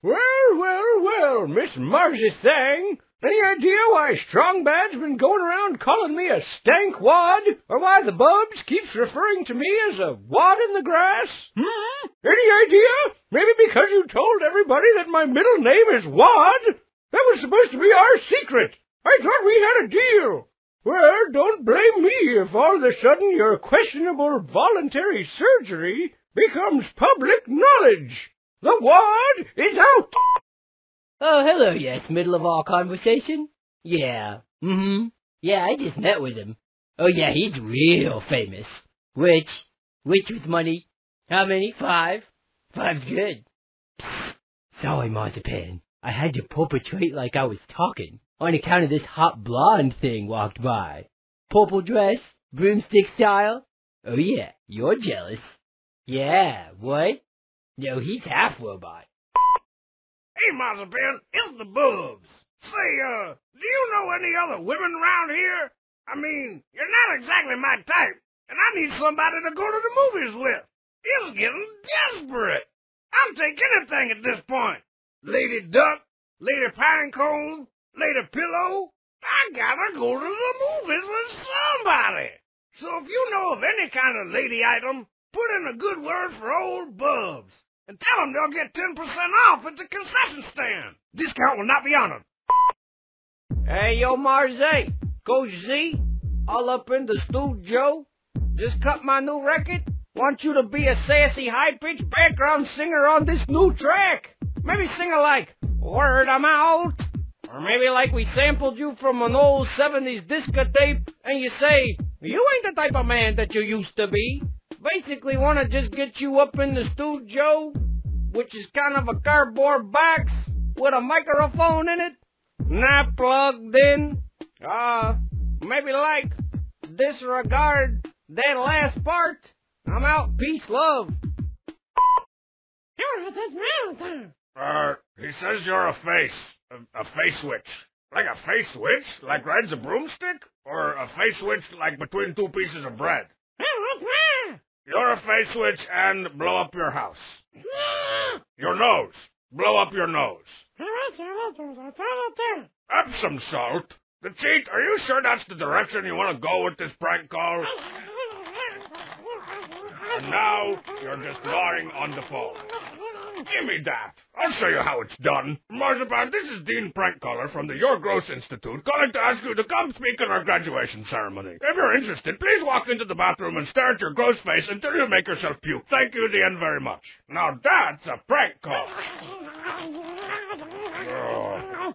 Well, well, well, Miss Margie Thang. Any idea why Strong Bad's been going around calling me a stank wad? Or why the Bubs keeps referring to me as a wad in the grass? Hmm? Any idea? Maybe because you told everybody that my middle name is Wad? That was supposed to be our secret. I thought we had a deal. Well, don't blame me if all of a sudden your questionable voluntary surgery becomes public knowledge. The wad is out. Oh, hello, yes, middle of all conversation? Yeah, mm-hmm. Yeah, I just met with him. Oh, yeah, he's real famous. Which? Which with money? How many? Five? Five's good. Psst. Sorry, Marzipan. I had to perpetrate like I was talking, on account of this hot blonde thing walked by. Purple dress, broomstick style. Oh yeah, you're jealous. Yeah, what? No, he's half robot. Hey, Marzipan, it's the Bubs. Say, uh, do you know any other women around here? I mean, you're not exactly my type, and I need somebody to go to the movies with. It's getting desperate. I'll take anything at this point. Lady Duck, Lady Pinecone, Lady Pillow. I gotta go to the movies with somebody. So if you know of any kind of lady item, put in a good word for old Bubs. And tell them they'll get 10% off at the concession stand. Discount will not be honored. Hey, yo, Marze, Coach Z, all up in the studio. Just cut my new record. Want you to be a sassy, high-pitched background singer on this new track. Maybe sing a like, Word I'm Out. Or maybe like we sampled you from an old 70s disco tape and you say, you ain't the type of man that you used to be. Basically want to just get you up in the studio, which is kind of a cardboard box with a microphone in it, not plugged in. Uh, maybe like disregard that last part. I'm out. Peace, love. Uh, he says you're a face. A, a face switch. Like a face switch? Like rides a broomstick? Or a face switch like between two pieces of bread? You're a face switch and blow up your house. Your nose. Blow up your nose. Epsom salt? The cheat, are you sure that's the direction you want to go with this prank call? And now, you're just lying on the phone. Give me that. I'll show you how it's done. Marzipan, this is Dean Prankcaller from the Your Gross Institute calling to ask you to come speak at our graduation ceremony. If you're interested, please walk into the bathroom and stare at your gross face until you make yourself puke. Thank you, end very much. Now that's a prank call. Oh.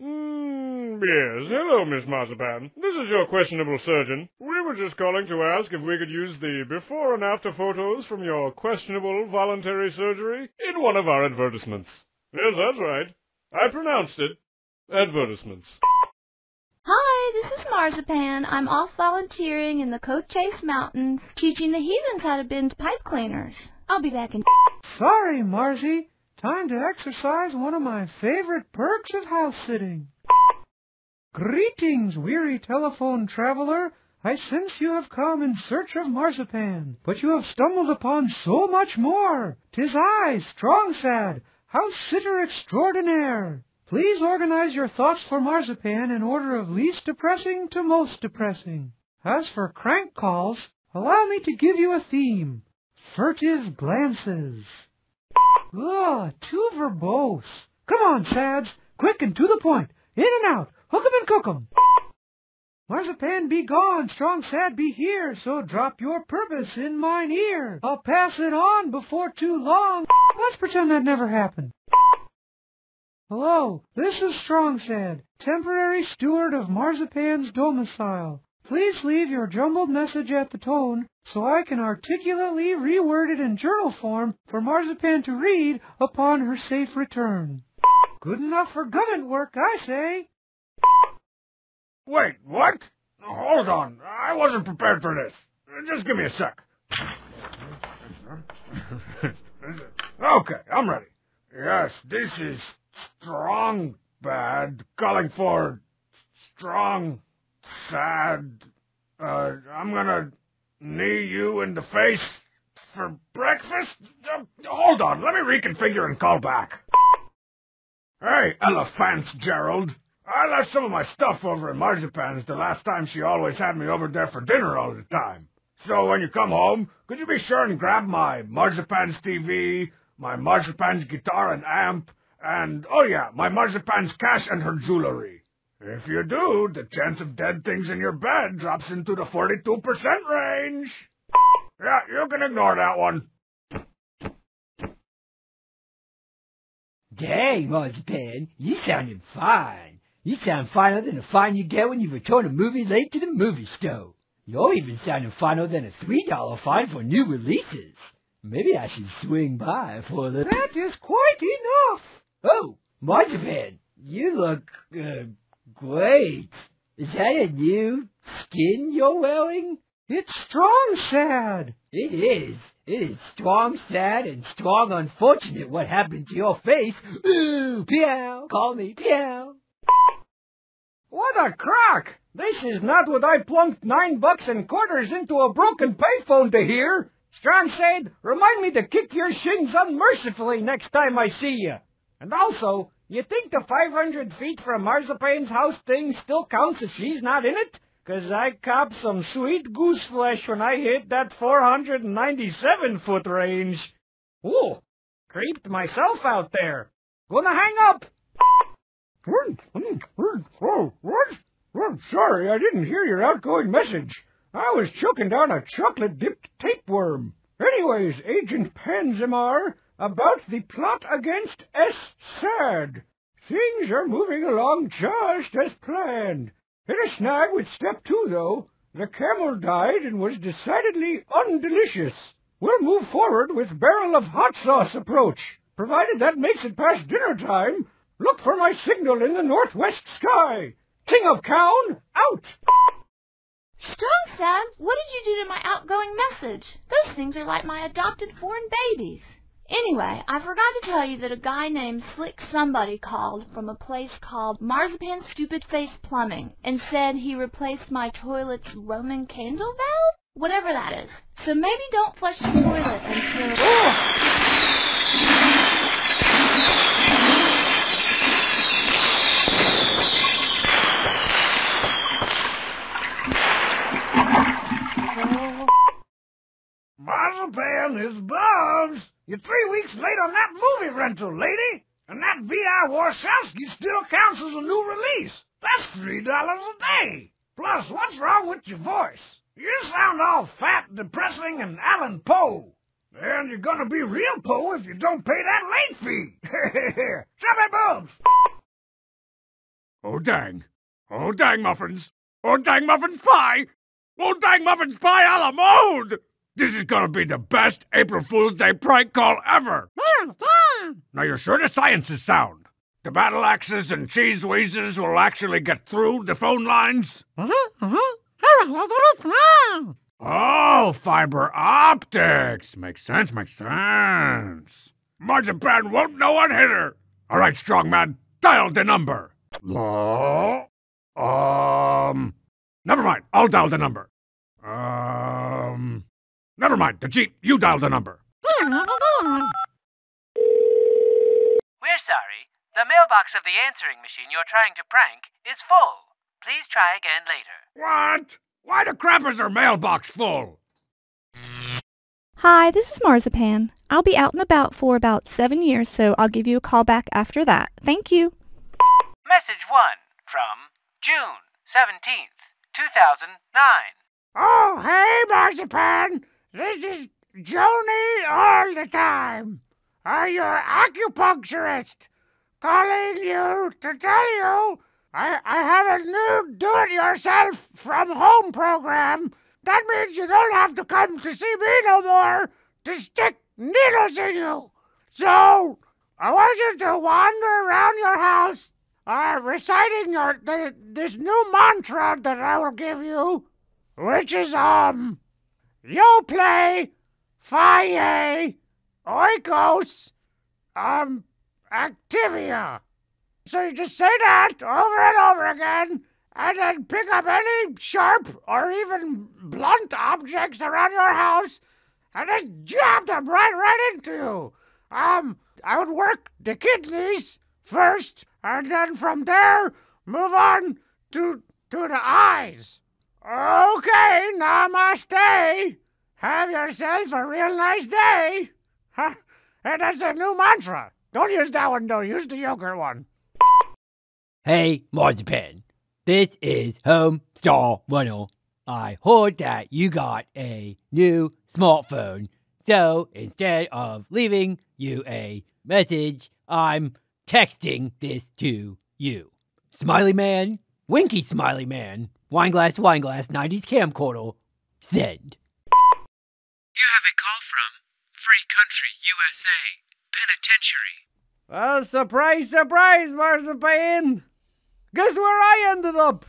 Mm, yes, hello, Miss Marzipan. This is your questionable surgeon. We were just calling to ask if we could use the before and after photos from your questionable voluntary surgery in one of our advertisements. Yes, that's right. I pronounced it. Advertisements. Hi, this is Marzipan. I'm off volunteering in the Cochase Mountains, teaching the heathens how to bend pipe cleaners. I'll be back in. Sorry, Marzie. Time to exercise one of my favorite perks of house sitting. Greetings, weary telephone traveler. I sense you have come in search of marzipan, but you have stumbled upon so much more. Tis I, Strong Sad, house sitter extraordinaire. Please organize your thoughts for marzipan in order of least depressing to most depressing. As for crank calls, allow me to give you a theme. Furtive glances. Ugh, too verbose. Come on, Sads. Quick and to the point. In and out. Hook 'em and cook 'em. Marzipan be gone, strong sad be here, so drop your purpose in mine ear. I'll pass it on before too long. Let's pretend that never happened. Hello, this is Strong Sad, temporary steward of Marzipan's domicile. Please leave your jumbled message at the tone so I can articulately reword it in journal form for Marzipan to read upon her safe return. Good enough for government work, I say. Wait, what? Hold on. I wasn't prepared for this. Just give me a sec. okay, I'm ready. Yes, this is strong bad calling for strong sad. Uh, I'm gonna knee you in the face for breakfast? Uh, hold on, let me reconfigure and call back. Hey, Elephant Gerald. I left some of my stuff over in Marzipan's the last time she always had me over there for dinner all the time. So when you come home, could you be sure and grab my Marzipan's TV, my Marzipan's guitar and amp, and, oh yeah, my Marzipan's cash and her jewelry. If you do, the chance of dead things in your bed drops into the 42% range. Yeah, you can ignore that one. Dang, Marzipan, you sounded fine. You sound finer than the fine you get when you return a movie late to the movie store. You're even sounding finer than a three dollar fine for new releases. Maybe I should swing by for the... That is quite enough. Oh, Marzipan, you look, uh, great. Is that a new skin you're wearing? It's strong sad. It is. It is strong sad and strong unfortunate what happened to your face. Ooh, Piao, call me Piao. What a crack! This is not what I plunked nine bucks and quarters into a broken payphone to hear. Strong Sad, remind me to kick your shins unmercifully next time I see you. And also, you think the 500 feet from Marzipan's house thing still counts if she's not in it? 'Cause I copped some sweet goose flesh when I hit that 497 foot range. Ooh, creeped myself out there. Gonna hang up. Oh, sorry, I didn't hear your outgoing message. I was choking down a chocolate-dipped tapeworm. Anyways, Agent Panzimar, about the plot against S. Sad. Things are moving along just as planned. Hit a snag with step two, though. The camel died and was decidedly undelicious. We'll move forward with barrel of hot sauce approach. Provided that makes it past dinner time, look for my signal in the northwest sky. King of Town, out! Strong Sad, what did you do to my outgoing message? Those things are like my adopted foreign babies. Anyway, I forgot to tell you that a guy named Slick Somebody called from a place called Marzipan Stupid Face Plumbing and said he replaced my toilet's Roman candle valve? Whatever that is. So maybe don't flush the toilet until... Marzipan is Bobs. You're three weeks late on that movie rental, lady. And that V.I. Warshawski still counts as a new release. That's three dollars a day. Plus, what's wrong with your voice? You sound all fat, depressing, and Allan Poe. And you're gonna be real Poe if you don't pay that late fee. Shove it, boobs! Oh, dang. Oh, dang muffins. Oh, dang muffins pie. Oh, dang muffins pie a la mode. This is gonna be the best April Fool's Day prank call ever. Now you're sure the science is sound? The battle axes and cheese wheezes will actually get through the phone lines? Oh, fiber optics. Makes sense, makes sense. Marzipan won't know what hit her. All right, Strong Mad, dial the number. Uh, um, never mind. I'll dial the number. Um, never mind. The Cheat, you dial the number. We're sorry. The mailbox of the answering machine you're trying to prank is full. Please try again later. What? Why the crap is her mailbox full? Hi, this is Marzipan. I'll be out and about for about seven years, so I'll give you a call back after that. Thank you. Message 1 from June 17th. 2009. Oh, hey, Marzipan! This is Joni all the time. I'm your acupuncturist. Calling you to tell you I, I have a new do it yourself from home program. That means you don't have to come to see me no more to stick needles in you. So, I want you to wander around your house uh, reciting your the, this new mantra that I will give you, which is um, yo play, faye, oikos, um, activia. So you just say that over and over again, and then pick up any sharp or even blunt objects around your house, and just jab them right right into you. Um, I would work the kidneys first, and then from there move on to to the eyes. Okay, namaste. Have yourself a real nice day. Huh? That's a new mantra. Don't use that one though. Use the yogurt one. Hey, Marzipan. This is Homestar Runner. Oh. I heard that you got a new smartphone. So instead of leaving you a message, I'm texting this to you. Smiley Man, Winky Smiley Man, Wineglass Wineglass 90s camcorder, send. You have a call from Free Country, USA Penitentiary. Well, surprise, surprise, Marzipan! Guess where I ended up?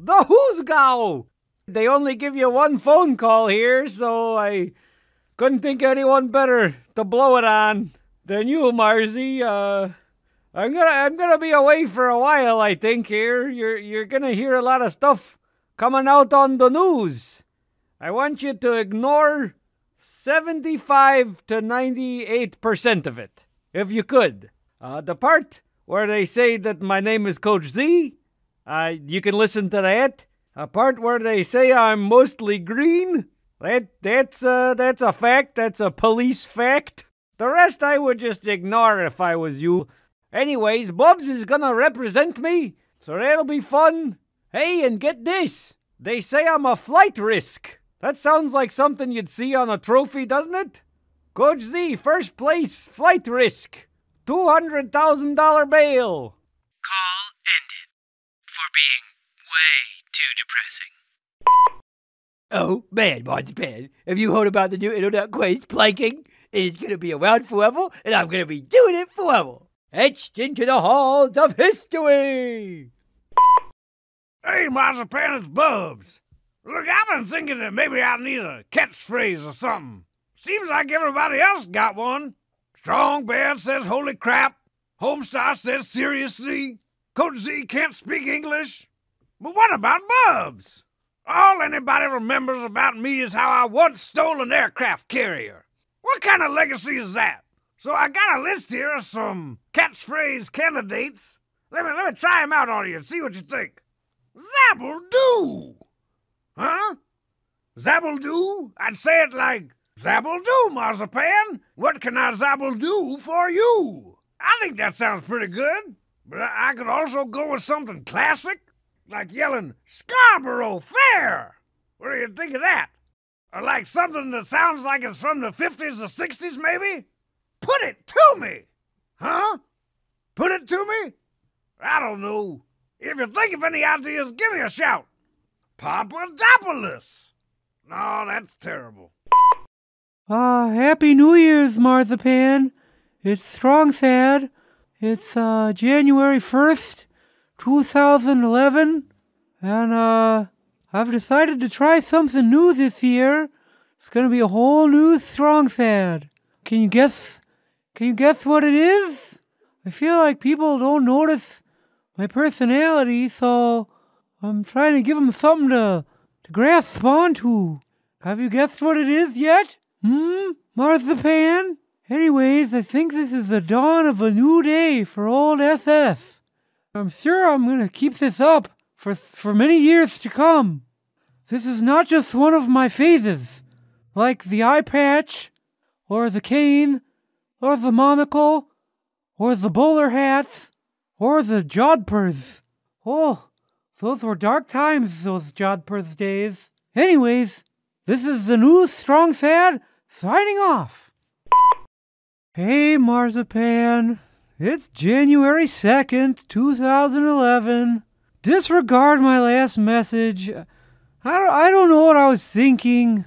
The Hoosgow! They only give you one phone call here, so I couldn't think of anyone better to blow it on than you, Marzi. Uh, I'm gonna I'm gonna be away for a while, I think. Here, you're you're gonna hear a lot of stuff coming out on the news. I want you to ignore 75 to 98 percent of it, if you could. Uh, the part where they say that my name is Coach Z, uh, you can listen to that. A part where they say I'm mostly green, that that's uh, that's a fact. That's a police fact. The rest I would just ignore if I was you. Anyways, Bubs is gonna represent me, so that'll be fun. Hey, and get this. They say I'm a flight risk. That sounds like something you'd see on a trophy, doesn't it? Coach Z, first place, flight risk. $200,000 bail. Call ended for being way too depressing. Oh man, Marzipan, have you heard about the new internet craze planking? It is gonna be around forever, and I'm gonna be doing it forever. Etched into the halls of history. Hey, Marzipan, it's Bubs. Look, I've been thinking that maybe I need a catchphrase or something. Seems like everybody else got one. Strong Bad says holy crap. Homestar says seriously. Coach Z can't speak English. But what about Bubs? All anybody remembers about me is how I once stole an aircraft carrier. What kind of legacy is that? So I got a list here of some catchphrase candidates. Let me let me try them out on you and see what you think. Zabble do. Huh? Zabble do? I'd say it like Zabble do, Marzipan. What can I zabble do for you? I think that sounds pretty good. But I I could also go with something classic, like yelling Scarborough Fair. What do you think of that? Or like something that sounds like it's from the 50s or 60s, maybe? Put it to me! Huh? Put it to me? I don't know. If you think of any ideas, give me a shout. Papadopoulos. No, that's terrible. Uh, Happy New Year's, Marzipan. It's Strong Sad. It's, uh, January 1st, 2011. And, uh, I've decided to try something new this year. It's gonna be a whole new Strong Sad. Can you guess? Can you guess what it is? I feel like people don't notice my personality, so I'm trying to give them something to, to grasp onto. Have you guessed what it is yet? Hmm? Marzipan? Anyways, I think this is the dawn of a new day for old SS. I'm sure I'm gonna keep this up for, for many years to come. This is not just one of my phases, like the eye patch, or the cane, or the monocle, or the bowler hats, or the jodhpurs. Oh, Those were dark times, those Jodhpurs days. Anyways, this is the new Strong Sad signing off. Hey, Marzipan. It's January 2nd, 2011. Disregard my last message. I don't, I don't know what I was thinking.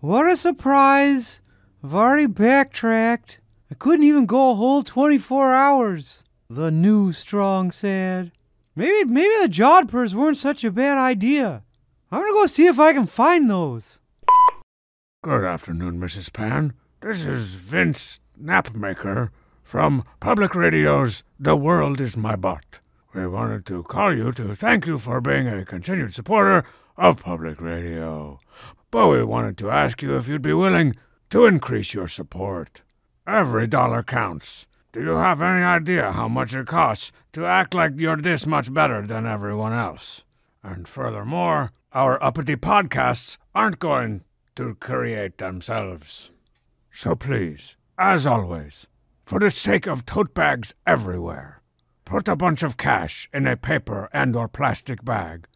What a surprise. I've already backtracked. I couldn't even go a whole 24 hours. The new Strong Sad. Maybe, maybe the Jodhpurs weren't such a bad idea. I'm gonna go see if I can find those. Good afternoon, Mrs. Pan. This is Vince Napmaker from Public Radio's The World Is My Butt. We wanted to call you to thank you for being a continued supporter of public radio. But we wanted to ask you if you'd be willing to increase your support. Every dollar counts. Do you have any idea how much it costs to act like you're this much better than everyone else? And furthermore, our uppity podcasts aren't going to create themselves. So please, as always, for the sake of tote bags everywhere, put a bunch of cash in a paper and or plastic bag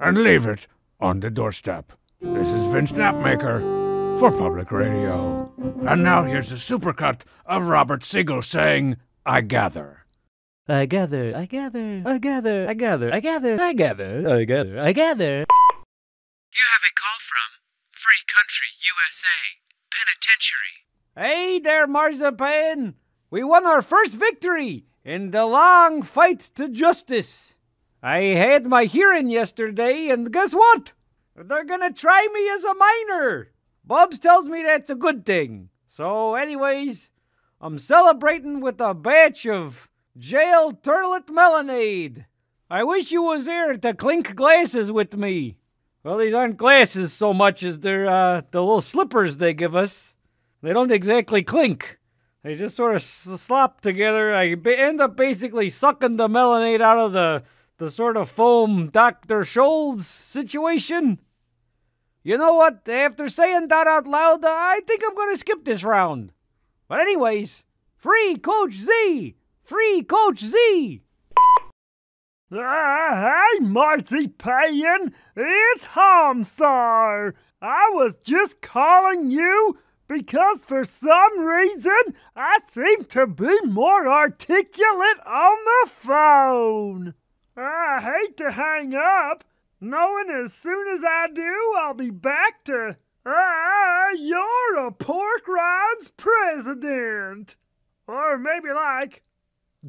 and leave it on the doorstep. This is Vince Napmaker for Public Radio. And now here's a supercut of Robert Siegel saying, I gather. I gather, I gather, I gather, I gather, I gather, I gather, I gather, I gather. You have a call from Free Country USA Penitentiary. Hey there, Marzipan! We won our first victory in the long fight to justice. I had my hearing yesterday, and guess what? They're gonna try me as a minor. Bubs tells me that's a good thing. So, anyways, I'm celebrating with a batch of jail turlet melonade. I wish you was there to clink glasses with me. Well, these aren't glasses so much as they're uh, the little slippers they give us. They don't exactly clink. They just sort of slop together. I end up basically sucking the melonade out of the the sort of foam Dr. Scholl's situation. You know what? After saying that out loud, I think I'm going to skip this round. But anyways, free Coach Z! Free Coach Z! Ah, hey, Marcy Payan, it's Homsar. I was just calling you because for some reason I seem to be more articulate on the phone. I hate to hang up, knowing as soon as I do I'll be back to, ah, you're a pork rinds president. Or maybe like,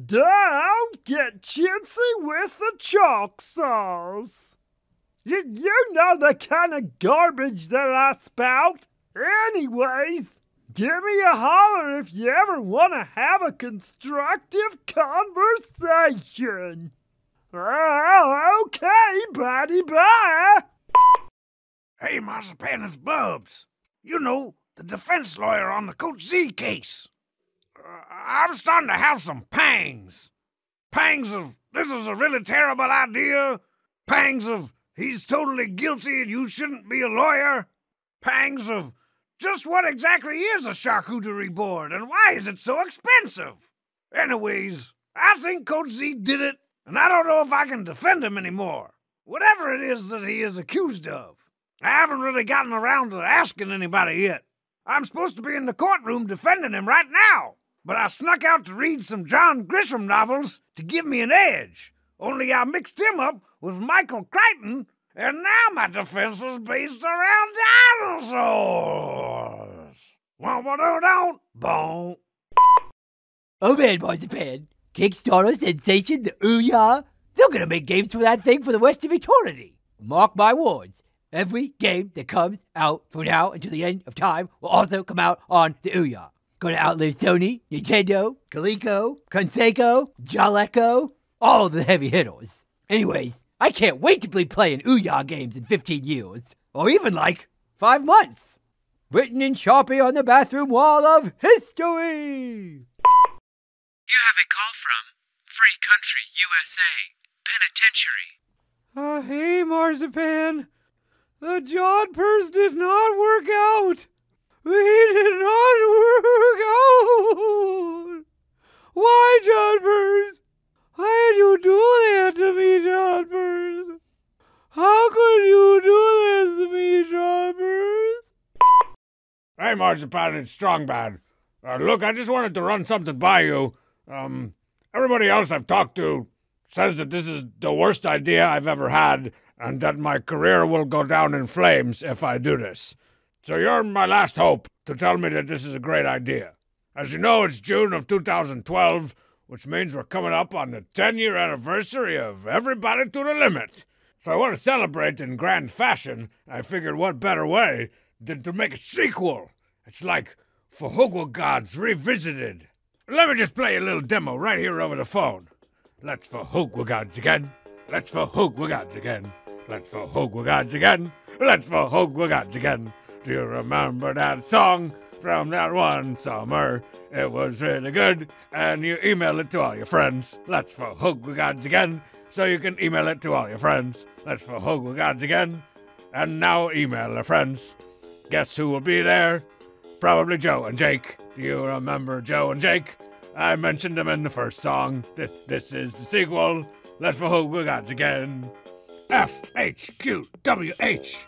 don't get chintzy with the chalk sauce. You, you know the kind of garbage that I spout. Anyways, give me a holler if you ever want to have a constructive conversation. Oh, okay, buddy, bye. Hey, Marzipan, it's Bubs. You know, the defense lawyer on the Coach Z case. Uh, I'm starting to have some pangs. Pangs of, this is a really terrible idea. Pangs of, he's totally guilty and you shouldn't be a lawyer. Pangs of, just what exactly is a charcuterie board and why is it so expensive? Anyways, I think Coach Z did it, and I don't know if I can defend him anymore. Whatever it is that he is accused of. I haven't really gotten around to asking anybody yet. I'm supposed to be in the courtroom defending him right now, but I snuck out to read some John Grisham novels to give me an edge. Only I mixed him up with Michael Crichton, and now my defense is based around dinosaurs. Womp don't don't boom. Oh man, Marzipan. Kickstarter sensation, the Ouya. They're gonna make games for that thing for the rest of eternity. Mark my words. Every game that comes out from now until the end of time will also come out on the Ouya. Gonna outlive Sony, Nintendo, Coleco, Conseco, Jaleco, all the heavy hitters. Anyways, I can't wait to be playing Ouya games in 15 years. Or even like five months. Written in Sharpie on the bathroom wall of history. You have a call from Free Country USA Penitentiary. Uh, hey, Marzipan. The John purse did not work out. He did not work out. Why, John Purse? Why did you do that to me, John Purse? How could you do this to me, John Purse? Hey, Marzipan, it's Strong Bad, Uh, look, I just wanted to run something by you. Um, everybody else I've talked to says that this is the worst idea I've ever had, and that my career will go down in flames if I do this. So you're my last hope to tell me that this is a great idea. As you know, it's June of 2012, which means we're coming up on the 10 year anniversary of Everybody to the Limit. So I want to celebrate in grand fashion. I figured what better way than to make a sequel. It's like Fhqwhgads Revisited. Let me just play a little demo right here over the phone. Let's for Gods again. Let's for Gods again. Let's for Gods again. Let's for Gods again. Do you remember that song from that one summer? It was really good, and you email it to all your friends. Let's for Gods again, so you can email it to all your friends. Let's for Gods again, and now email their friends. Guess who will be there? Probably Joe and Jake. Do you remember Joe and Jake? I mentioned them in the first song. This, this is the sequel. Let's Fhqwhgads again. F H Q W H.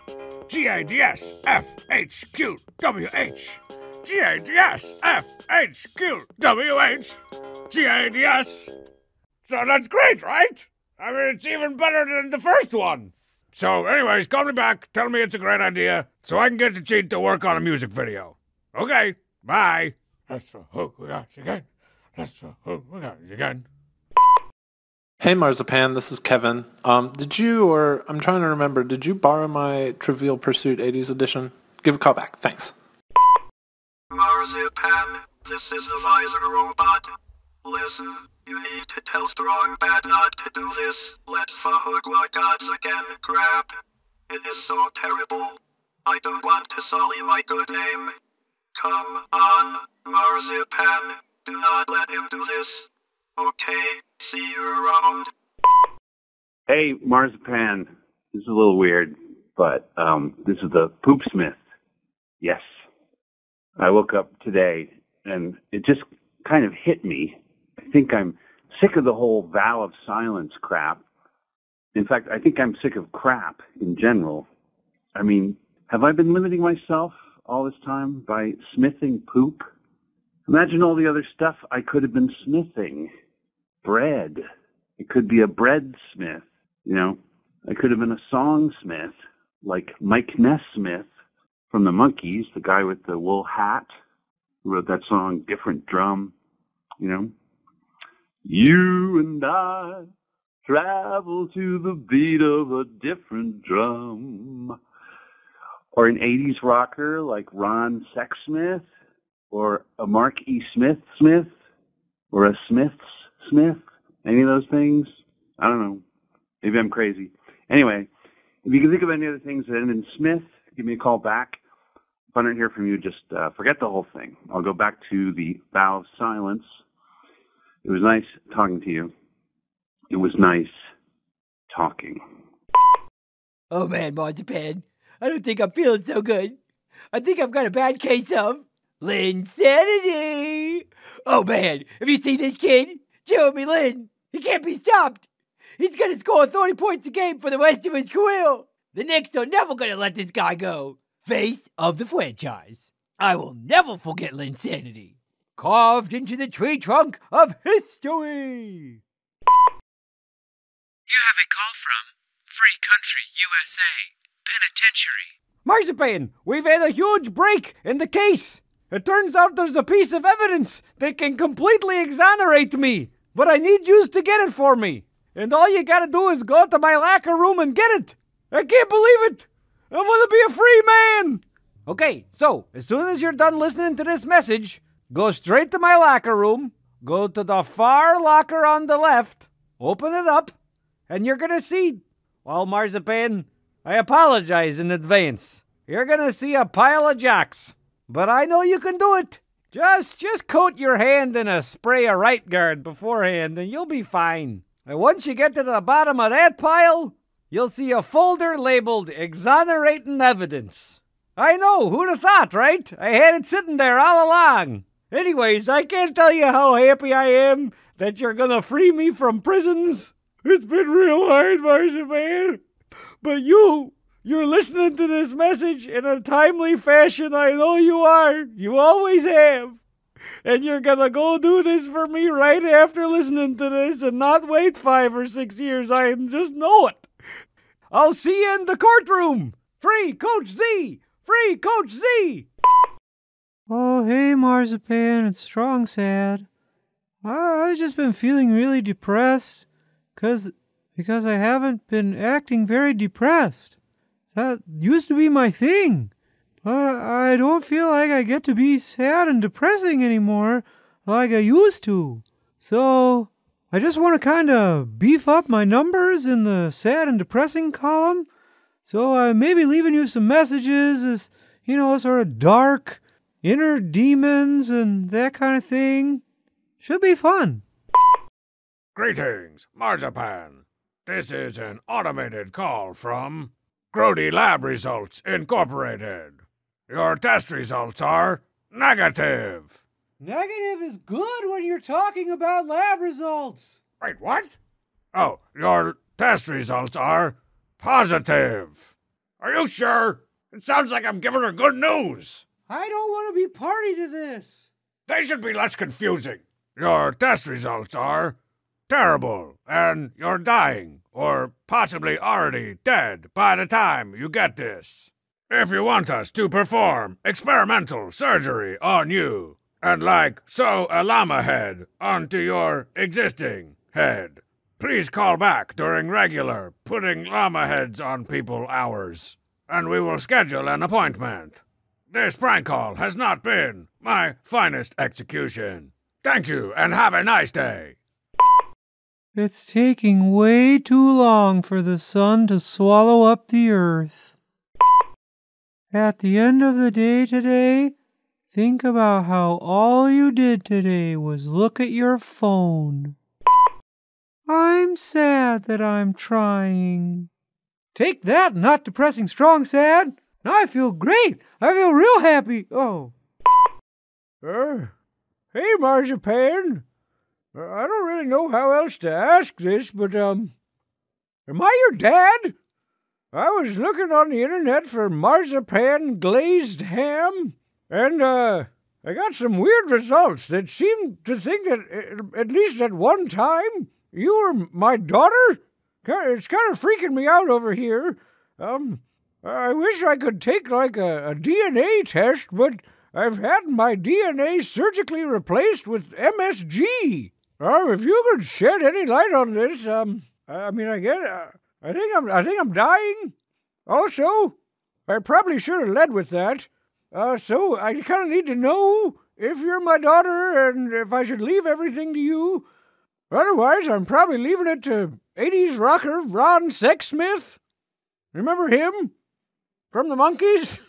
G A D S F H Q W H. G A D S F H Q W H. G A D S. So that's great, right? I mean, it's even better than the first one. So, anyways, call me back. Tell me it's a great idea so I can get the cheat to work on a music video. Okay, bye. That's for who we got again. That's for who we got again. Hey Marzipan, this is Kevin. Um, did you, or I'm trying to remember, did you borrow my Trivial Pursuit 80s edition? Give a call back. Thanks. Marzipan, this is the Visor Robot. Listen, you need to tell Strong Bad not to do this. Let's Fhqwhgads again, crap. It is so terrible. I don't want to sully my good name. Come on, Marzipan. Do not let him do this. Okay, see you around. Hey, Marzipan. This is a little weird, but um, this is the Poopsmith. Yes. I woke up today, and it just kind of hit me. I think I'm sick of the whole vow of silence crap. In fact, I think I'm sick of crap in general. I mean, have I been limiting myself all this time by smithing poop? Imagine all the other stuff I could have been smithing. Bread. It could be a bread smith, you know. I could have been a songsmith, like Mike Nesmith from the Monkees, the guy with the wool hat who wrote that song Different Drum, you know. You and I travel to the beat of a different drum. Or an 80s rocker like Ron Sexsmith, or a Mark E. Smith Smith, or a Smith's Smith, any of those things? I don't know. Maybe I'm crazy. Anyway, if you can think of any other things that end in Smith, give me a call back. If I don't hear from you, just uh, forget the whole thing. I'll go back to the vow of silence. It was nice talking to you. It was nice talking. Oh man, Marzipan, I don't think I'm feeling so good. I think I've got a bad case of Linsanity. Oh man, have you seen this kid? Jeremy Lin. He can't be stopped. He's gonna score 30 points a game for the rest of his career. The Knicks are never gonna let this guy go. Face of the franchise. I will never forget Linsanity. Carved into the tree trunk of history. You have a call from Free Country, USA, Penitentiary. Marzipan, we've had a huge break in the case. It turns out there's a piece of evidence that can completely exonerate me, but I need you to get it for me. And all you gotta do is go to my locker room and get it. I can't believe it. I'm gonna be a free man. Okay, so as soon as you're done listening to this message, go straight to my locker room, go to the far locker on the left, open it up, and you're gonna see. Well, Marzipan, I apologize in advance. You're gonna see a pile of jocks. But I know you can do it. Just just coat your hand in a spray of right guard beforehand and you'll be fine. And once you get to the bottom of that pile, you'll see a folder labeled exonerating evidence. I know, who'd have thought, right? I had it sitting there all along. Anyways, I can't tell you how happy I am that you're gonna free me from prisons. It's been real hard, Marzipan. But you, you're listening to this message in a timely fashion. I know you are. You always have. And you're gonna go do this for me right after listening to this and not wait five or six years. I just know it. I'll see you in the courtroom. Free Coach Z! Free Coach Z! Oh, hey, Marzipan, it's Strong Sad. I've just been feeling really depressed cause, because I haven't been acting very depressed. That used to be my thing. But I don't feel like I get to be sad and depressing anymore like I used to. So I just want to kind of beef up my numbers in the sad and depressing column. So I may be leaving you some messages as, you know, sort of dark inner demons and that kind of thing. Should be fun. Greetings, Marzipan. This is an automated call from Grody Lab Results Incorporated. Your test results are negative. Negative is good when you're talking about lab results. Wait, what? Oh, your test results are positive. Are you sure? It sounds like I'm giving her good news. I don't want to be party to this. They should be less confusing. Your test results are terrible, and you're dying, or possibly already dead by the time you get this. If you want us to perform experimental surgery on you, and like sew a llama head onto your existing head, please call back during regular putting llama heads on people hours, and we will schedule an appointment. This prank call has not been my finest execution. Thank you, and have a nice day. It's taking way too long for the sun to swallow up the earth. At the end of the day today, think about how all you did today was look at your phone. I'm sad that I'm trying. Take that, not depressing strong sad. Now I feel great. I feel real happy. Oh. Er, hey, Marzipan. I don't really know how else to ask this, but, um, am I your dad? I was looking on the internet for marzipan glazed ham, and, uh, I got some weird results that seemed to think that, uh, at least at one time, you were my daughter? It's kind of freaking me out over here. Um, I wish I could take like a, a DNA test, but I've had my DNA surgically replaced with MSG. Um, if you could shed any light on this, um, I mean, I get, uh, I think I'm, I think I'm dying. Also, I probably should have led with that. Uh, so I kind of need to know if you're my daughter and if I should leave everything to you. Otherwise, I'm probably leaving it to 80s rocker Ron Sexsmith. Remember him? From the Monkees?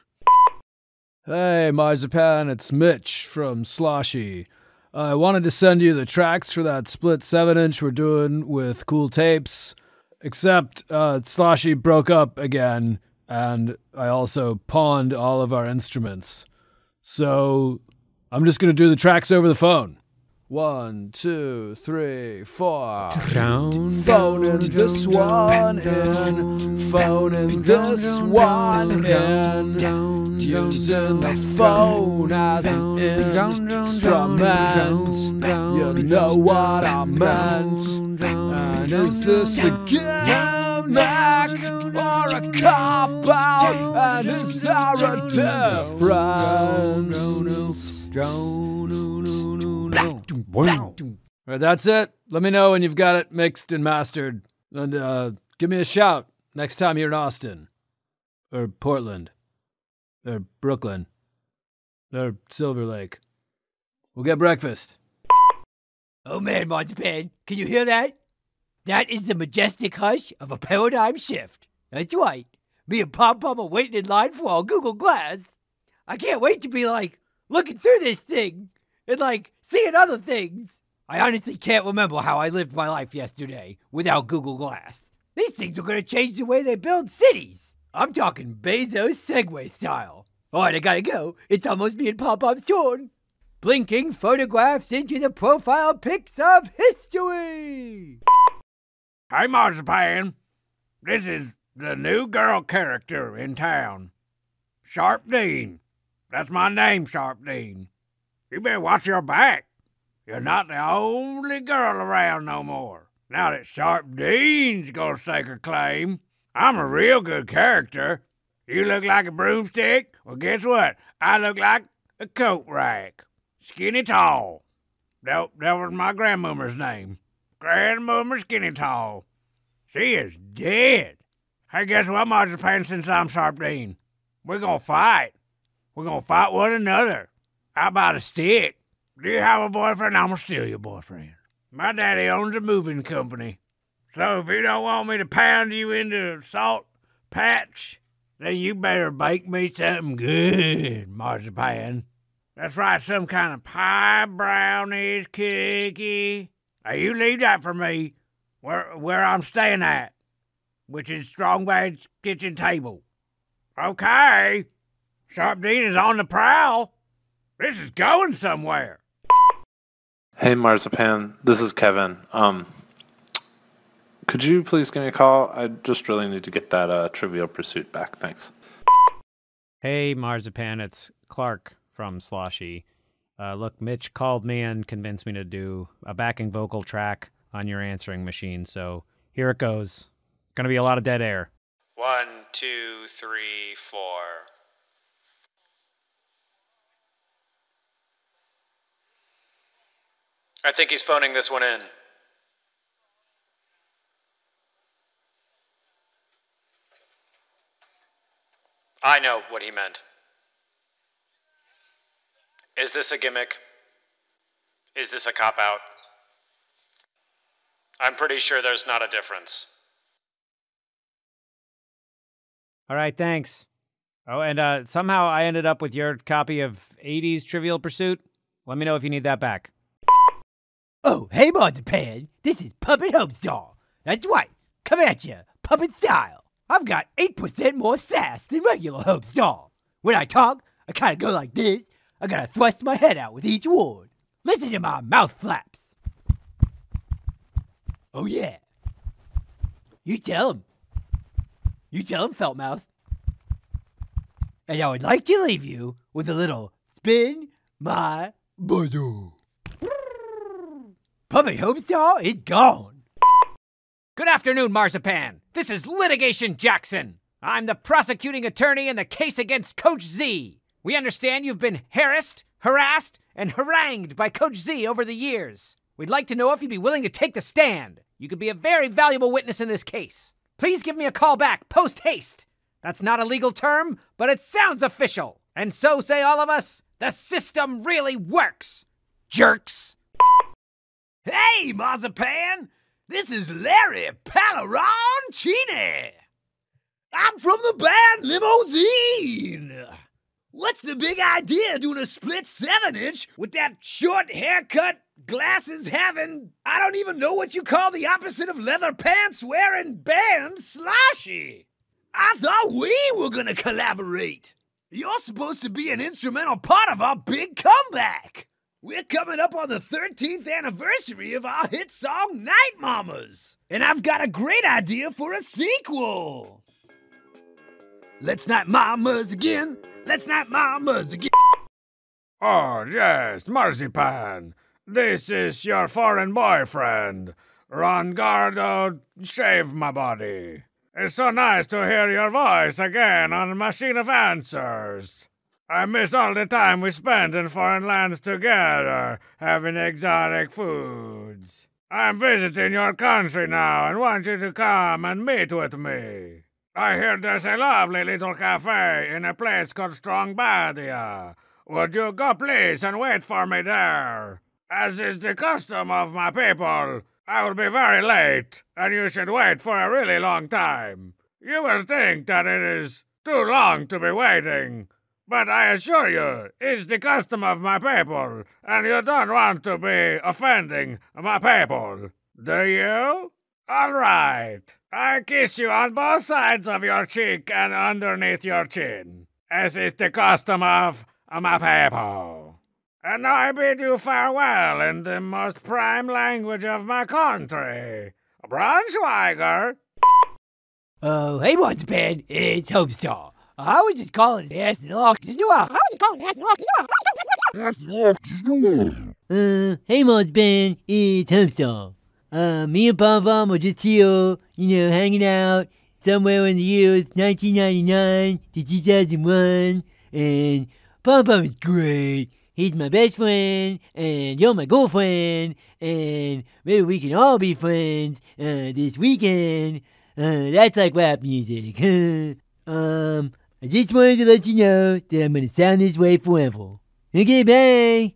Hey, Marzipan, it's Mitch from Sloshy. I wanted to send you the tracks for that split 7 inch we're doing with cool tapes, except uh, Sloshy broke up again, and I also pawned all of our instruments. So I'm just going to do the tracks over the phone. One, two, three, four. Phoning this one in. Phoning this one in. Using the phone as an instrument. You know what I meant. And is this a gimmick or a cop out? And is there a difference? All right, that's it. Let me know when you've got it mixed and mastered. And uh, give me a shout next time you're in Austin. Or Portland. Or Brooklyn. Or Silver Lake. We'll get breakfast. Oh man, Marzipan, can you hear that? That is the majestic hush of a paradigm shift. That's right. Me and Pom Pom are waiting in line for our Google Glass. I can't wait to be like looking through this thing and like seeing other things. I honestly can't remember how I lived my life yesterday without Google Glass. These things are gonna change the way they build cities. I'm talking Bezos Segway style. Alright, I gotta go. It's almost me and Pom Pom's turn. Blinking photographs into the profile pics of history. Hi, Marzipan. This is the new girl character in town. Sharp Dean. That's my name, Sharp Dean. You better watch your back. You're not the only girl around no more. Now that Sharp Dean's gonna stake her claim, I'm a real good character. You look like a broomstick? Well, guess what? I look like a coat rack. Skinny Tall. That, that was my grandmother's name. Grandmother Skinny Tall. She is dead. Hey, guess what, Marzipan, since I'm Sharp Dean? We're gonna fight. We're gonna fight one another. How about a stick? Do you have a boyfriend? I'm gonna steal your boyfriend. My daddy owns a moving company. So if you don't want me to pound you into a salt patch, then you better bake me something good, marzipan. That's right, some kind of pie, brownies, cookie. Now you leave that for me, where where I'm staying at, which is Strong Bad's kitchen table. Okay, Sharp Dean is on the prowl. This is going somewhere. Hey Marzipan, this is Kevin. Um, could you please give me a call? I just really need to get that uh, Trivial Pursuit back. Thanks. Hey, Marzipan, it's Clark from Sloshy. Uh, look, Mitch called me and convinced me to do a backing vocal track on your answering machine, so here it goes. Gonna be a lot of dead air. One, two, three, four. I think he's phoning this one in. I know what he meant. Is this a gimmick? Is this a cop out? I'm pretty sure there's not a difference. All right, thanks. Oh, and uh, somehow I ended up with your copy of 80s Trivial Pursuit. Let me know if you need that back. Oh, hey, Marzipan. This is Puppet Homestar. That's right. come at ya, puppet style. I've got 8% more sass than regular Homestar. When I talk, I kind of go like this. I gotta thrust my head out with each word. Listen to my mouth flaps. Oh, yeah. You tell him. You tell him, Feltmouth. And I would like to leave you with a little spin my bottle. Puppet Homestar is gone. Good afternoon, Marzipan. This is Litigation Jackson. I'm the prosecuting attorney in the case against Coach Z. We understand you've been harassed, harassed, and harangued by Coach Z over the years. We'd like to know if you'd be willing to take the stand. You could be a very valuable witness in this case. Please give me a call back post haste. That's not a legal term, but it sounds official. And so say all of us the system really works. Jerks. Hey, Marzipan! This is Larry Palaroncini! I'm from the band Limozeen! What's the big idea doing a split 7 inch with that short haircut, glasses having, I don't even know what you call the opposite of leather pants wearing band Sloshy? I thought we were gonna collaborate! You're supposed to be an instrumental part of our big comeback! We're coming up on the 13th anniversary of our hit song Night Mamas. And I've got a great idea for a sequel. Let's Night Mamas again. Let's Night Mamas again. Oh, yes, Marzipan. This is your foreign boyfriend, Rongardo Shave My Body. It's so nice to hear your voice again on Machine of Answers. I miss all the time we spent in foreign lands together, having exotic foods. I'm visiting your country now and want you to come and meet with me. I hear there's a lovely little cafe in a place called Strongbadia. Would you go please and wait for me there? As is the custom of my people, I will be very late, and you should wait for a really long time. You will think that it is too long to be waiting, but I assure you, it's the custom of my people, and you don't want to be offending my people, do you? All right. I kiss you on both sides of your cheek and underneath your chin, as is the custom of my people. And I bid you farewell in the most prime language of my country, Braunschweiger. Oh, hey, Marzipan, it's Homestar. I was just calling to ask the lock. Just know I was just calling to ask the lock. Uh, hey, Marzipan, it's Homestar. Uh, me and Pom Pom were just here, you know, hanging out somewhere in the years 1999 to 2001, and Pom Pom is great. He's my best friend, and you're my girlfriend, and maybe we can all be friends uh, this weekend. Uh, that's like rap music. um, I just wanted to let you know that I'm gonna sound this way forever. Okay, bye.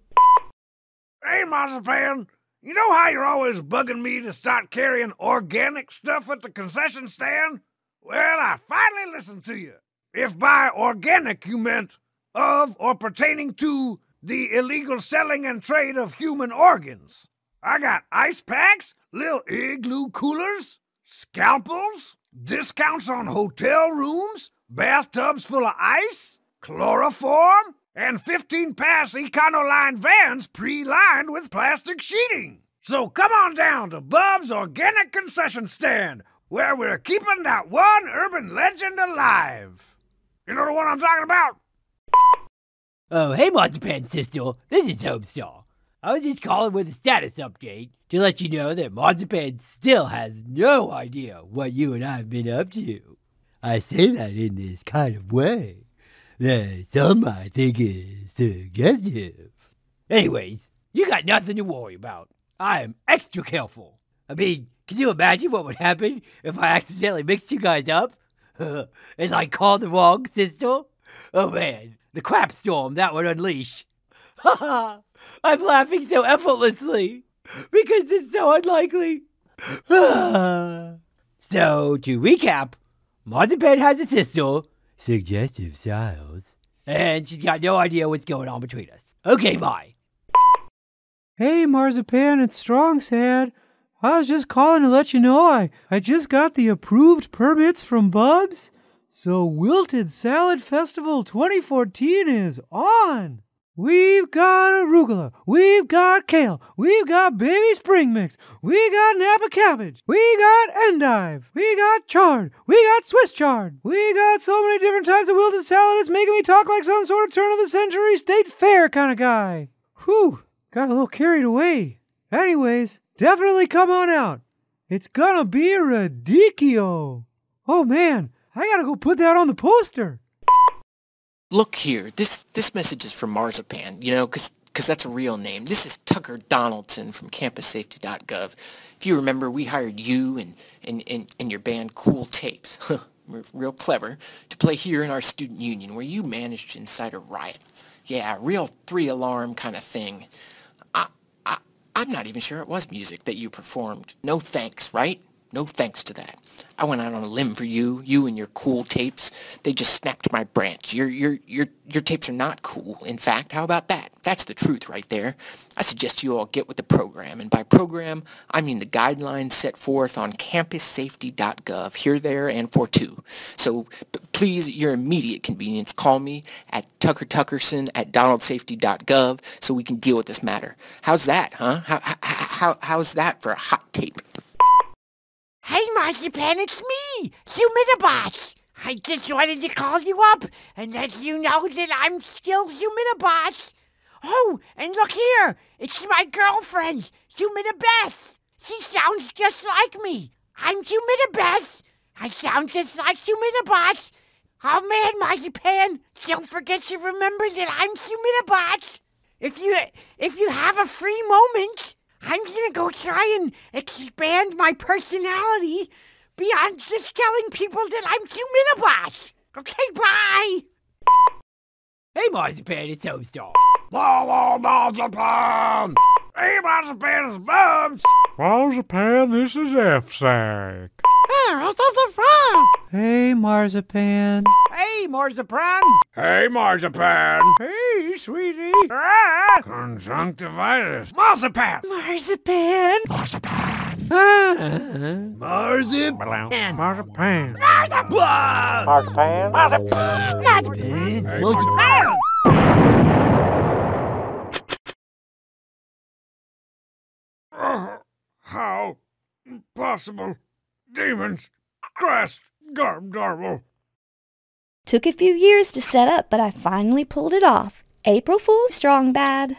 Hey, Marzipan, you know how you're always bugging me to start carrying organic stuff at the concession stand? Well, I finally listened to you. If by organic you meant of or pertaining to the illegal selling and trade of human organs. I got ice packs, little igloo coolers, scalpels, discounts on hotel rooms, bathtubs full of ice, chloroform, and 15 pass Econoline vans pre lined with plastic sheeting. So come on down to Bub's Organic Concession Stand, where we're keeping that one urban legend alive. You know the one I'm talking about? Oh, hey, Marzipan sister. This is Homestar. I was just calling with a status update to let you know that Marzipan still has no idea what you and I have been up to. I say that in this kind of way that some might think is suggestive. Anyways, you got nothing to worry about. I am extra careful. I mean, can you imagine what would happen if I accidentally mixed you guys up? and I called the wrong sister? Oh man, the crap storm that would unleash. Ha ha! I'm laughing so effortlessly because it's so unlikely. so, to recap, Marzipan has a sister, Suggestive Styles, and she's got no idea what's going on between us. Okay, bye. Hey, Marzipan, it's Strong Sad. I was just calling to let you know I, I just got the approved permits from Bubs. So Wilted Salad Festival 2014 is on. We've got arugula, we've got kale, we've got baby spring mix, we got Napa cabbage, we got endive, we got chard, we got Swiss chard, we got so many different types of wilted salad it's making me talk like some sort of turn of the century state fair kind of guy. Whew, got a little carried away. Anyways, definitely come on out. It's gonna be ridiculous. Oh man, I gotta go put that on the poster. Look here, this this message is from Marzipan, you know, because that's a real name. This is Tucker Donaldson from CampusSafety.gov. If you remember, we hired you and, and, and, and your band Cool Tapes, real clever, to play here in our student union where you managed to incite a riot. Yeah, real three-alarm kind of thing. I, I, I'm not even sure it was music that you performed. No thanks, right? No thanks to that. I went out on a limb for you, you and your cool tapes. They just snapped my branch. Your your your your tapes are not cool. In fact, how about that? That's the truth right there. I suggest you all get with the program, and by program, I mean the guidelines set forth on campussafety.gov, here, there, and for two. So please, at your immediate convenience, call me at Tucker Tuckerson at donaldsafety.gov so we can deal with this matter. How's that, huh? How, how, how, how's that for a hot tape? Hey, Marzipan, it's me, Humidabots. I just wanted to call you up and let you know that I'm still Humidabots. Oh, and look here, it's my girlfriend, Humidabeth. She sounds just like me. I'm Humidabeth. I sound just like Humidabots. Oh man, Marzipan, don't forget to remember that I'm Humidabots. If you if you have a free moment, I'm gonna go try and expand my personality beyond just telling people that I'm Huminabot. Okay, bye. Hey, Marzipan, it's Homestar. Hello, Marzipan! Hey, Marzipan, it's Bubs! Marzipan, this is F-Sack. Hey, Marzipan. Hey, Marzipan. Hey, Marzipan! Hey, sweetie. Ah, conjunctivitis. Marzipan! Marzipan. Marzipan! Ah. Marzipan! Marzipan. Marzipan! Marzipan! Marzipan. Marzipan! Uh, how? Impossible. Demons. Christ. Garb, garble. Took a few years to set up, but I finally pulled it off. April Fool, strong bad.